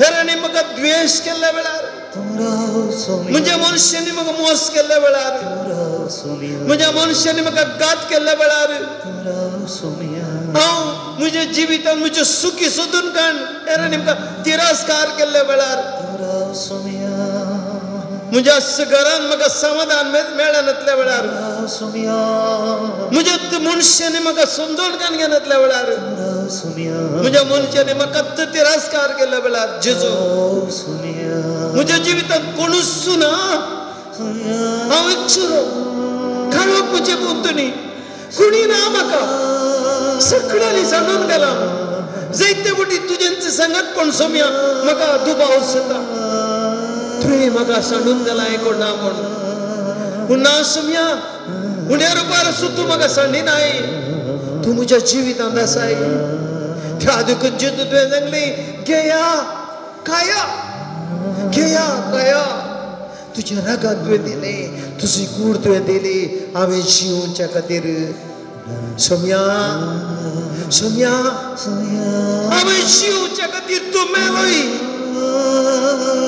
हेरांनी म्हाका द्वेश केल्ल्या वेळार तुराव सोनिया म्हज्या मनशांनी म्हाका मोस केल्ल्या वेळार तुराव सोनिया म्हज्या मनशांनी म्हाका घात केल्ल्या वेळार तुराव सोनिया हांव म्हज्या जिवितांत म्हज्यो सुखी सोदून काण हेरांनी म्हाका तिरस्कार केल्ल्या वेळार तुराव म्हज्या घरान म्हाका समाधान मेळनातल्या वेळार. म्हज्या मनशांनी म्हाका समजोन कान घेनातल्या वेळार. म्हज्या मनशांनी म्हाका तिरस्कार केल्ल्या वेळार. जेजू. म्हज्या जिवितांत कोणूच ना? हांव एकसुरो खावप म्हजे भोंवतणी कोणी ना म्हाका सगळ्यांनी सांडून गेला. जायते वटी तुज्यांचे सांगत पण सोम्या. म्हाका दुबाव जाता तुवें म्हाका सांडून गेला हें कोण ना म्हूण पूण ना सोम्या उण्या रुपार सुद्दां तूं म्हाका सांडिनाय तूं म्हज्या जिवितांत आसाय त्या दुखत जेतू तुवें सांगली घेया काया घेया खाया तुज्या रागात तुवें दिले तुजी कूड तुवें दिली हांवें जिवच्या खातीर सोम्या सोम्या हांवें जिवच्या खातीर तूं मेलोय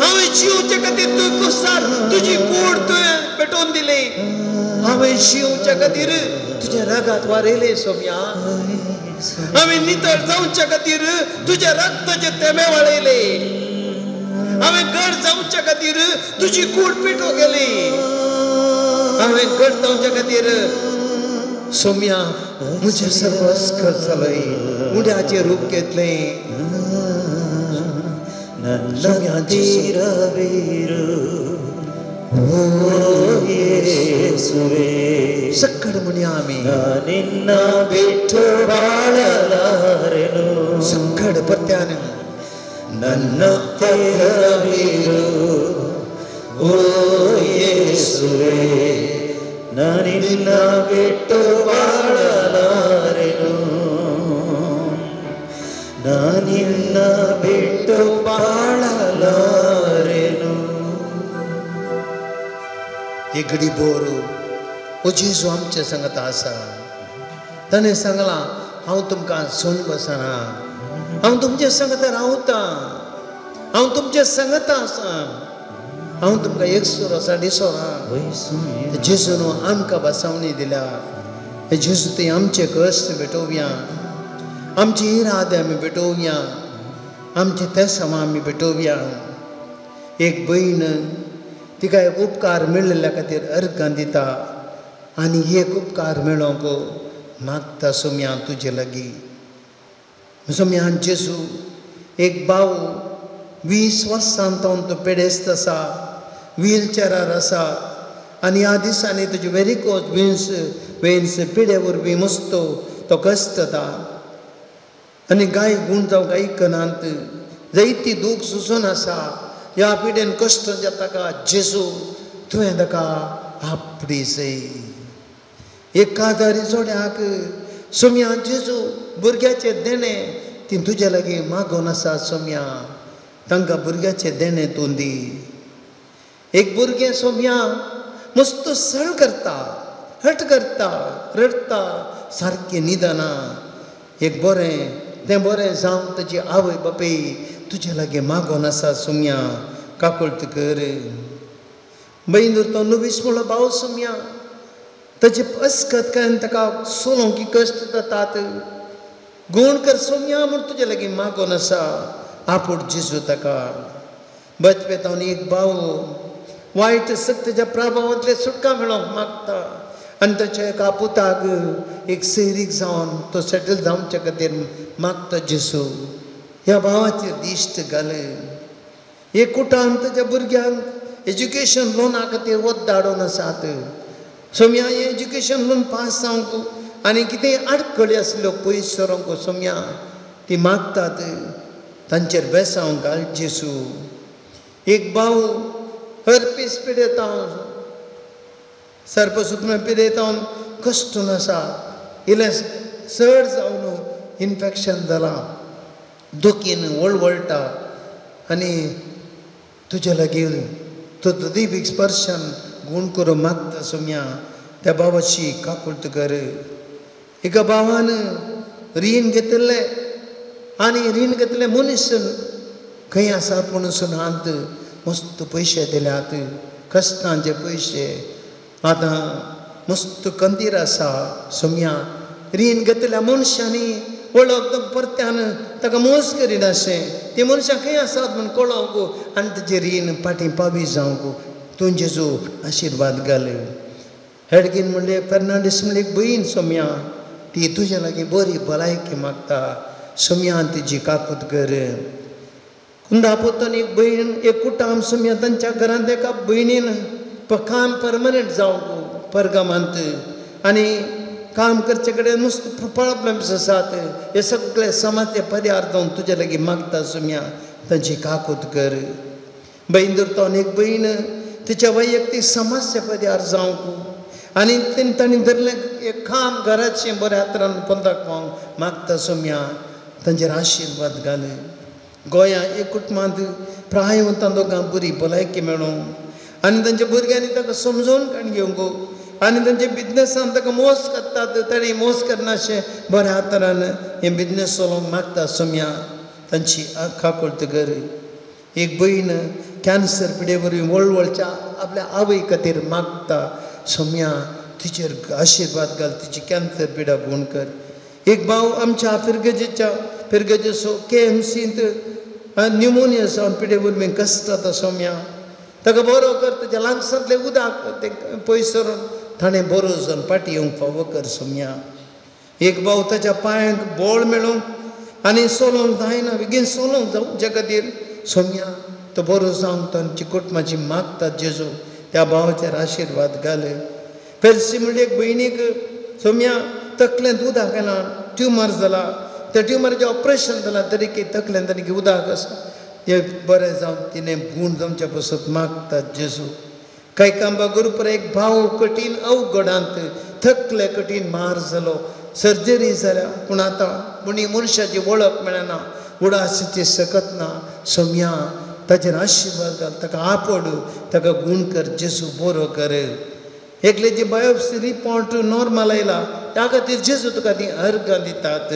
हांवें जिवच्या खातीर तूं कुसार तुजी कूड तुवें पेटोवन दिली हांवें जिवच्या खातीर तुज्या रागात वारयले सोम्या। हांवें नितळ जावच्या खातीर तुज्या रक्ताचे तेमे वाडयले हांवें घट जावच्या खातीर तुजी कूड पेटो गेली हांवें घट जावच्या खातीर सोम्या म्हजें सर्वस खर्च जालोय उड्याचें रूप घेतलें ನನ್ನ ಧೀರವೀರು ಸಕ್ಕಡ ಮುನಿಯಾಮಿ. ನಿನ್ನ ಬಿಟ್ಟು ಬಾಳಲಾರೆನು. ಸಕ್ಕಡ ಪತ್ಯಾನ. ನನ್ನ ತೀರವೀರು. ಓ ಯೇಸುವೆ. ನಾನಿನ್ನ ಬಿಟ್ಟು ಬಾಳಲಾರೆನು. ನಿನ್ನ ಬಿಟ್ಟು ಬಾಳಲಾರೆನು एगडी बोर हो जेजू आमच्या संगत आसा ताणें सांगलां हांव तुमकां सोन बसना हांव तुमच्या संगत रावता हांव तुमच्या संगत आसा हांव तुमकां एक सुर आसा दिसोना जेजून आमकां बसावणी दिल्या हे जेजू ते आमचे कश्ट भेटोवया आमची इराद आमी भेटोवया आमचे तेसम आमी भेटोवया एक भयण तिका एक उपकार मेळिल्ल्या खातीर अर्गां दिता। आनी एक उपकार मेळोंक मागता सोम्या तुजे लागीं। सोम्या जेजू एक भाव वीस वर्सां तो पेडेस्त आसा व्हीलचॅरार आसा आनी ह्या दिसांनी तुजे वेरिकोज वेन्स वेन्स पिडे वरवीं मस्तो तो जाता आनी गाय गुण जावं गाय कनांत जायती दूख सुसून आसा ह्या पिडेन कश्ट जाता जेजू तुवें ताका आपडीसय एक काजारी जोड्याक सोम्या जेजू भुरग्याचे देणे ती तुजे लागीं मागोन आसा सोम्या तांकां भुरग्याचे देणे तूं दी एक भुरगें सोम्या मस्त सळ करता हट करता रडटा सारकें निदाना एक बरें तें बरें जावं ताची आवय बापूय तुजे लागीं मागोन आसा सोम्या काकुळट कर बैंदूर तो नुवीस म्हणलो भाव सोम्या ताची अस्कत करून ताका सोलों की कश्ट जातात गुण कर सोम्या म्हूण तुजे लागीं मागोन आसा आपूट जेजू ताका बचपेतावन एक भाव वायट सक्तीच्या प्रभावांतले सुटका मेळोंक मागता आनी ताच्या एका पुताक एक सैरीक जावन तो सेटल जावचे खातीर मागता जेसू. ह्या भावाचेर दिश्ट घाल एक कुटान ताच्या भुरग्यांक एज्युकेशन लोना खातीर वत धाडून आसात सोम्या हें एज्युकेशन लोन पास जावंक आनी कितें आडखळी आसल्यो पयस सरोंक सोम्या. ती मागतात. तांचेर बेसांव घाल जेसू. एक भाव हर पीस पिडेता सर्पसुत्म पिडेता कश्टून आसा इल्लें सर जावन इन्फेक्शन जालां दुखीन वळवळटा आनी तुजे लागीं तो दैवीक स्पर्शन गूण करूं मागता सोम्या त्या बाबाची काकुळट कर। एका भावान रीण घेतिल्लें आनी रीण घेतलें मनीस खंय आसा पूण सुनांत मस्त पयशे दिल्यात कश्टांचे पयशे आतां मस्त कंदीर आसा सोम्या रीण घेतल्या मनशांनी वळख परत्यान ताका मोस करिनाशें ते मनशां खंय आसात म्हूण कळोवंक आनी तेजें रीण पाटी पावी जावंक तूं जेजू आशिर्वाद घाल हेडगीन म्हणले फेर्नांडीस म्हणले एक भयण सोम्या ती तुजे लागीं बरी भलायकी मागता सोम्यान तिजी काकूत कर कुंदा पोतन एक भयण एक कुटाम सोम्या तांच्या घरांत एका भयणीन काम परमनंट जावंक परगमांत. आनी काम करचे कडेन नुस्त प्रॉब्लम्स आसात हे सगळे समाज परिहार जावन तुजे लागीं मागता सुम्या. तांची काकूत कर भयण धरतो एक भयण तिच्या वैयक्तीक समस्या परिहार जावंक आनी तेणी ताणें धरलें एक काम घराचें बऱ्या हातरान पंदाक पावंक मागता सुम्या. तांचेर आशिर्वाद घाल. गोंयां एक कुटुंबांत प्रायवंतां दोगां बरी भलायकी मेळूं आनी तांच्या भुरग्यांनी ताका समजोवन काण घेवंक आनी तांचे बिजनसान ताका मोस करतात ताणी मोस करनाशें. बऱ्या तरान हें बिजनस चलोवंक मागता सोम्या. तांची आखा कर एक भयण कॅन्सर पिडे वरवीं वळवळच्या आपल्या आवय खातीर मागता. सोम्या तिचेर आशिर्वाद घाल तिची कॅन्सर पिडा गुण कर. एक भाव आमच्या फिरगजेच्या फिरगजेचो के एम सींत न्युमोनिया जावन पिडे वरवीं तो सोम्या. ताका बरो कर ताच्या लागसांतलें उदक तें पयस सरून ताणें बरो जावन पाटी येवंक फावो कर सोम्या एक भाव ताच्या पांयांक बोळ मेळोवंक आनी सोलोवंक जायना बेगीन सोलोवंक जावच्या खातीर सोम्या तो बरो जावंक चिकूट कुटुंबाची मागतात जेजू त्या भावाचेर आशिर्वाद घाल फेरसी म्हणजे एक भयणीक सोम्या तकलेंत उदक येना ट्युमर जाला त्या ट्युमराचें ऑपरेशन जालां तरी की तकलेंत ताणें उदक आसा तें बरें जावन तिणें गूण जमच्या पासून मागतात जेजू काही कांबा गुरुपर एक भाव कठीण अवघडांत थकले कठीण मार जालो सर्जरी जाल्या पूण आतां कोणी मनशाची वळख मेळना. उडासीची सकत ना. सोम्या ताचेर आशिर्वाद घाल ताका आपड ताका गूण कर जेजू बरो कर. एकले जी बायोप्सी रिपोर्ट नॉर्मल आयला त्या खातीर जेजू तुका ती अर्घ दितात.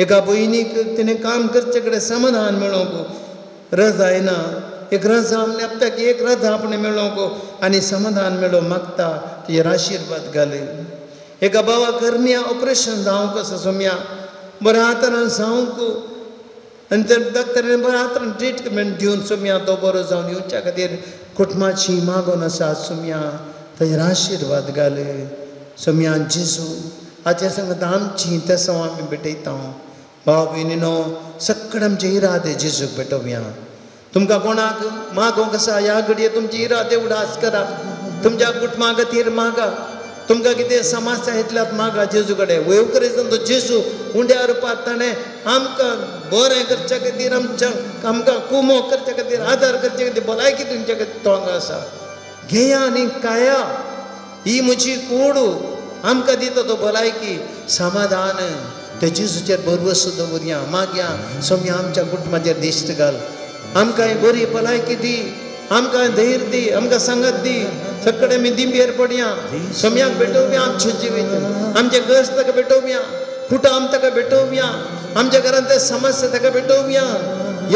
एका भयणीक तिणें काम करचे कडेन समाधान मेळोवंक रस जायना एक रज आपल्या की एक रज आपणें मेळोवंक आनी समाधान मेळो मागता तिचेर आशिर्वाद घाले. एका बाबा करनिया ऑपरेशन जावंक आसा सोम्या बऱ्या तरान जावंक आनी तर डॉक्टरान बऱ्या तरान ट्रिटमेंट दिवन सोम्या तो बरो जावन येवच्या खातीर कुटुंबाची मागोन आसा सोम्या. ताचेर आशिर्वाद घाल. सोम्या जेजू हाचे सांगता आमची तेसांव आमी भेटयता भाव न्हू सगळे आमचे इरादे जेजूक भेटोवया तुमकां कोणाक मागोवंक आसा ह्या घडये तुमची इरादे उडास करा। तुमच्या कुटुंबा खातीर मागा। तुमकां कितें समस्या येतल्यात मागा जेजू कडेन वयव करीत तो जेजू उंड्या रुपांत ताणें आमकां बरें करचे खातीर आमच्या आमकां कुमो करचे खातीर आदार करचे खातीर भलायकी तुमचे खातीर तोंग आसा? घेया आनी काया। ही म्हजी कोडू। आमकां दिता तो भलायकी समाधान। ते बरवस सुद्दां दवरया मागया सोम्या आमच्या कुटुंबाचेर दिश्ट घाल. आमकां बरी भलायकी दी आमकां धैर्य दी आमकां सांगत दी. सगळे आमी दिंबेर पडया. सोम्याक भेटोवया आमचे जिवीत. आमचे गरज ताका भेटोवया? कुटाम ताका भेटोवया? आमच्या घरांत ते समस्या ताका भेटोवया?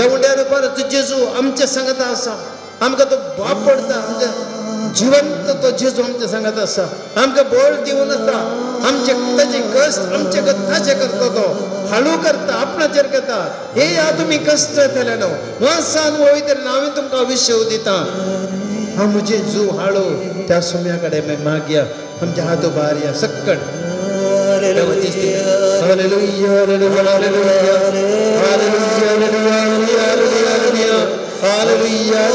एवढ्या रुपार परत जेजू आमच्या सांगता आसा आमकां तो वापरता आमच्या जिवंत तो जेजू आमच्या सांगत आसा आमकां बळ दिवन आसा आमचे ताचे कश्ट आमचे ताचे करतो तो हाळू करता आपणाचेर करता हे या तुमी कश्ट केले न्हू वासान वळी तेन्ना हांवें तुमकां आयुश्य दिता हा म्हजे जू हाळू त्या सुम्या कडेन मागया आमच्या हातो भार या सक्कड Hallelujah, hallelujah, hallelujah, hallelujah, hallelujah,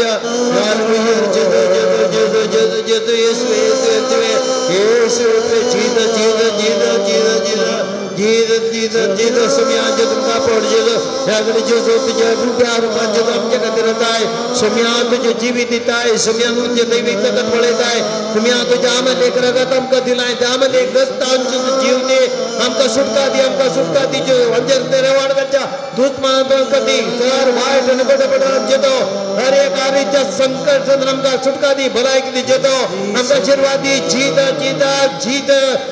Hallelujah. Hallelujah. Jadu, jadu, jadu, jadu, jadu. Yesu, Yesu, Yesu. Yesu, Yesu. Jida, jida, jida, jida, jida. Hallelujah, hallelujah, hallelujah, hallelujah, hallelujah, hallelujah, जेजो ह्याकडे जेजो तुझ्या रुपया रूपात जेजो आमच्या खातीर येताय शम्या तुझे जिवीत दिताय शम्या तुझे दैवीक जगत वळयताय तुमी तुझ्या आमद एक रगत आमकां दिलाय त्या आमद एक रगत आमचो जीव दे आमकां सुटका दी आमकां सुटका दी वंजर तेरे वाडगाच्या दूत आमकां दी सर वायट आनी बडे बडे जेतो। हर एक आरीच्या संकट सावन आमकां सुटका दी भलायकी दी जेतो। आमकां आशीर्वाद दी जीत जीत जीत।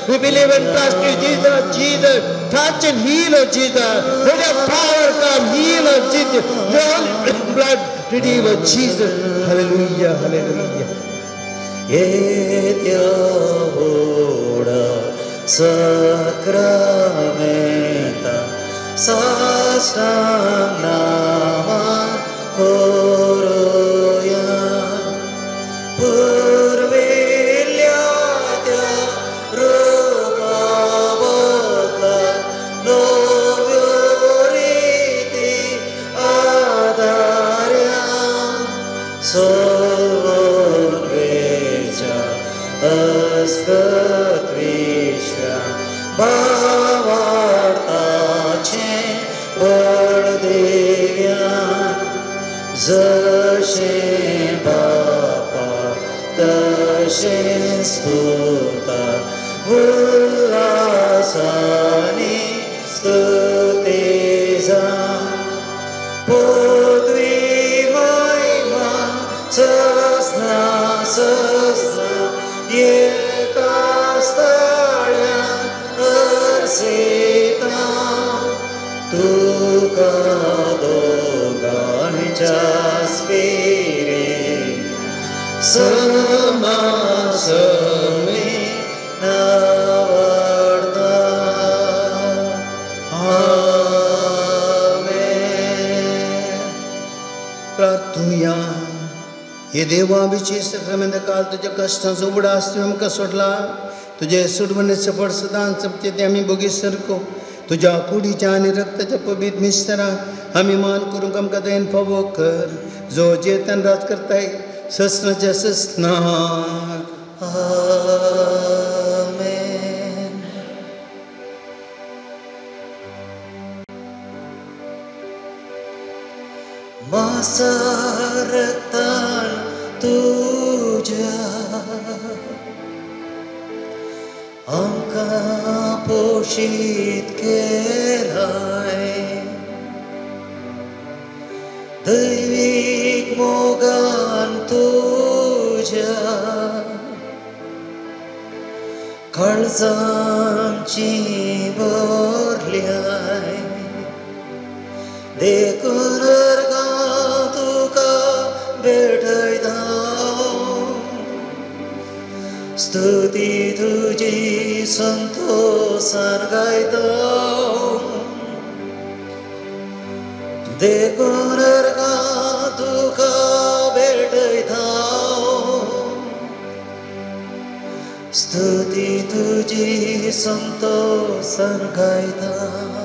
We believe and trust you Jesus Jesus touch and heal oh Jesus. Let your power come heal oh Jesus. Your holy blood redeem oh Jesus. Hallelujah hallelujah. Sacramenta sastam nama oroya ಸ್ತೋತ ಉಲ್ಲಾಸನಿ ಸ್ತುತೇಜ ಪೋದ್ವಿ ಮೈಮ ಸಸ್ನ ಸಸ್ನ ಏಕಾ ಸ್ಥಳ ಅರ್ಸಿತ ತುಕಾ ದೋಗಾ ಚಾಸ್ಪೇ समासमे नावडता आमेन प्रार्थूया हे देवा बिची सक्रमेंत काल तुझ्या कष्टाचो उगडा आसतो आमकां सोडला तुझे सुडमणीचे सफळ सदां चपते ते आमी बोगी सरको तुज्या कुडीच्या आनी रक्ताच्या पबीत मिस्तरा आमी मान करूंक आमकां दयन फावो कर जो जेतन राज करताय ससनाच्या ससना आमेन। मासारताळ तुझ्या आमकां पोशीत केलाय दैवीक मोगान तुझ्या काळजांची भरल्याय देखून गांव तुका भेटयता स्तुती तुजी संतोषान गायता देखून गांव तुका स्तुति तुझी सन्तोष गयता।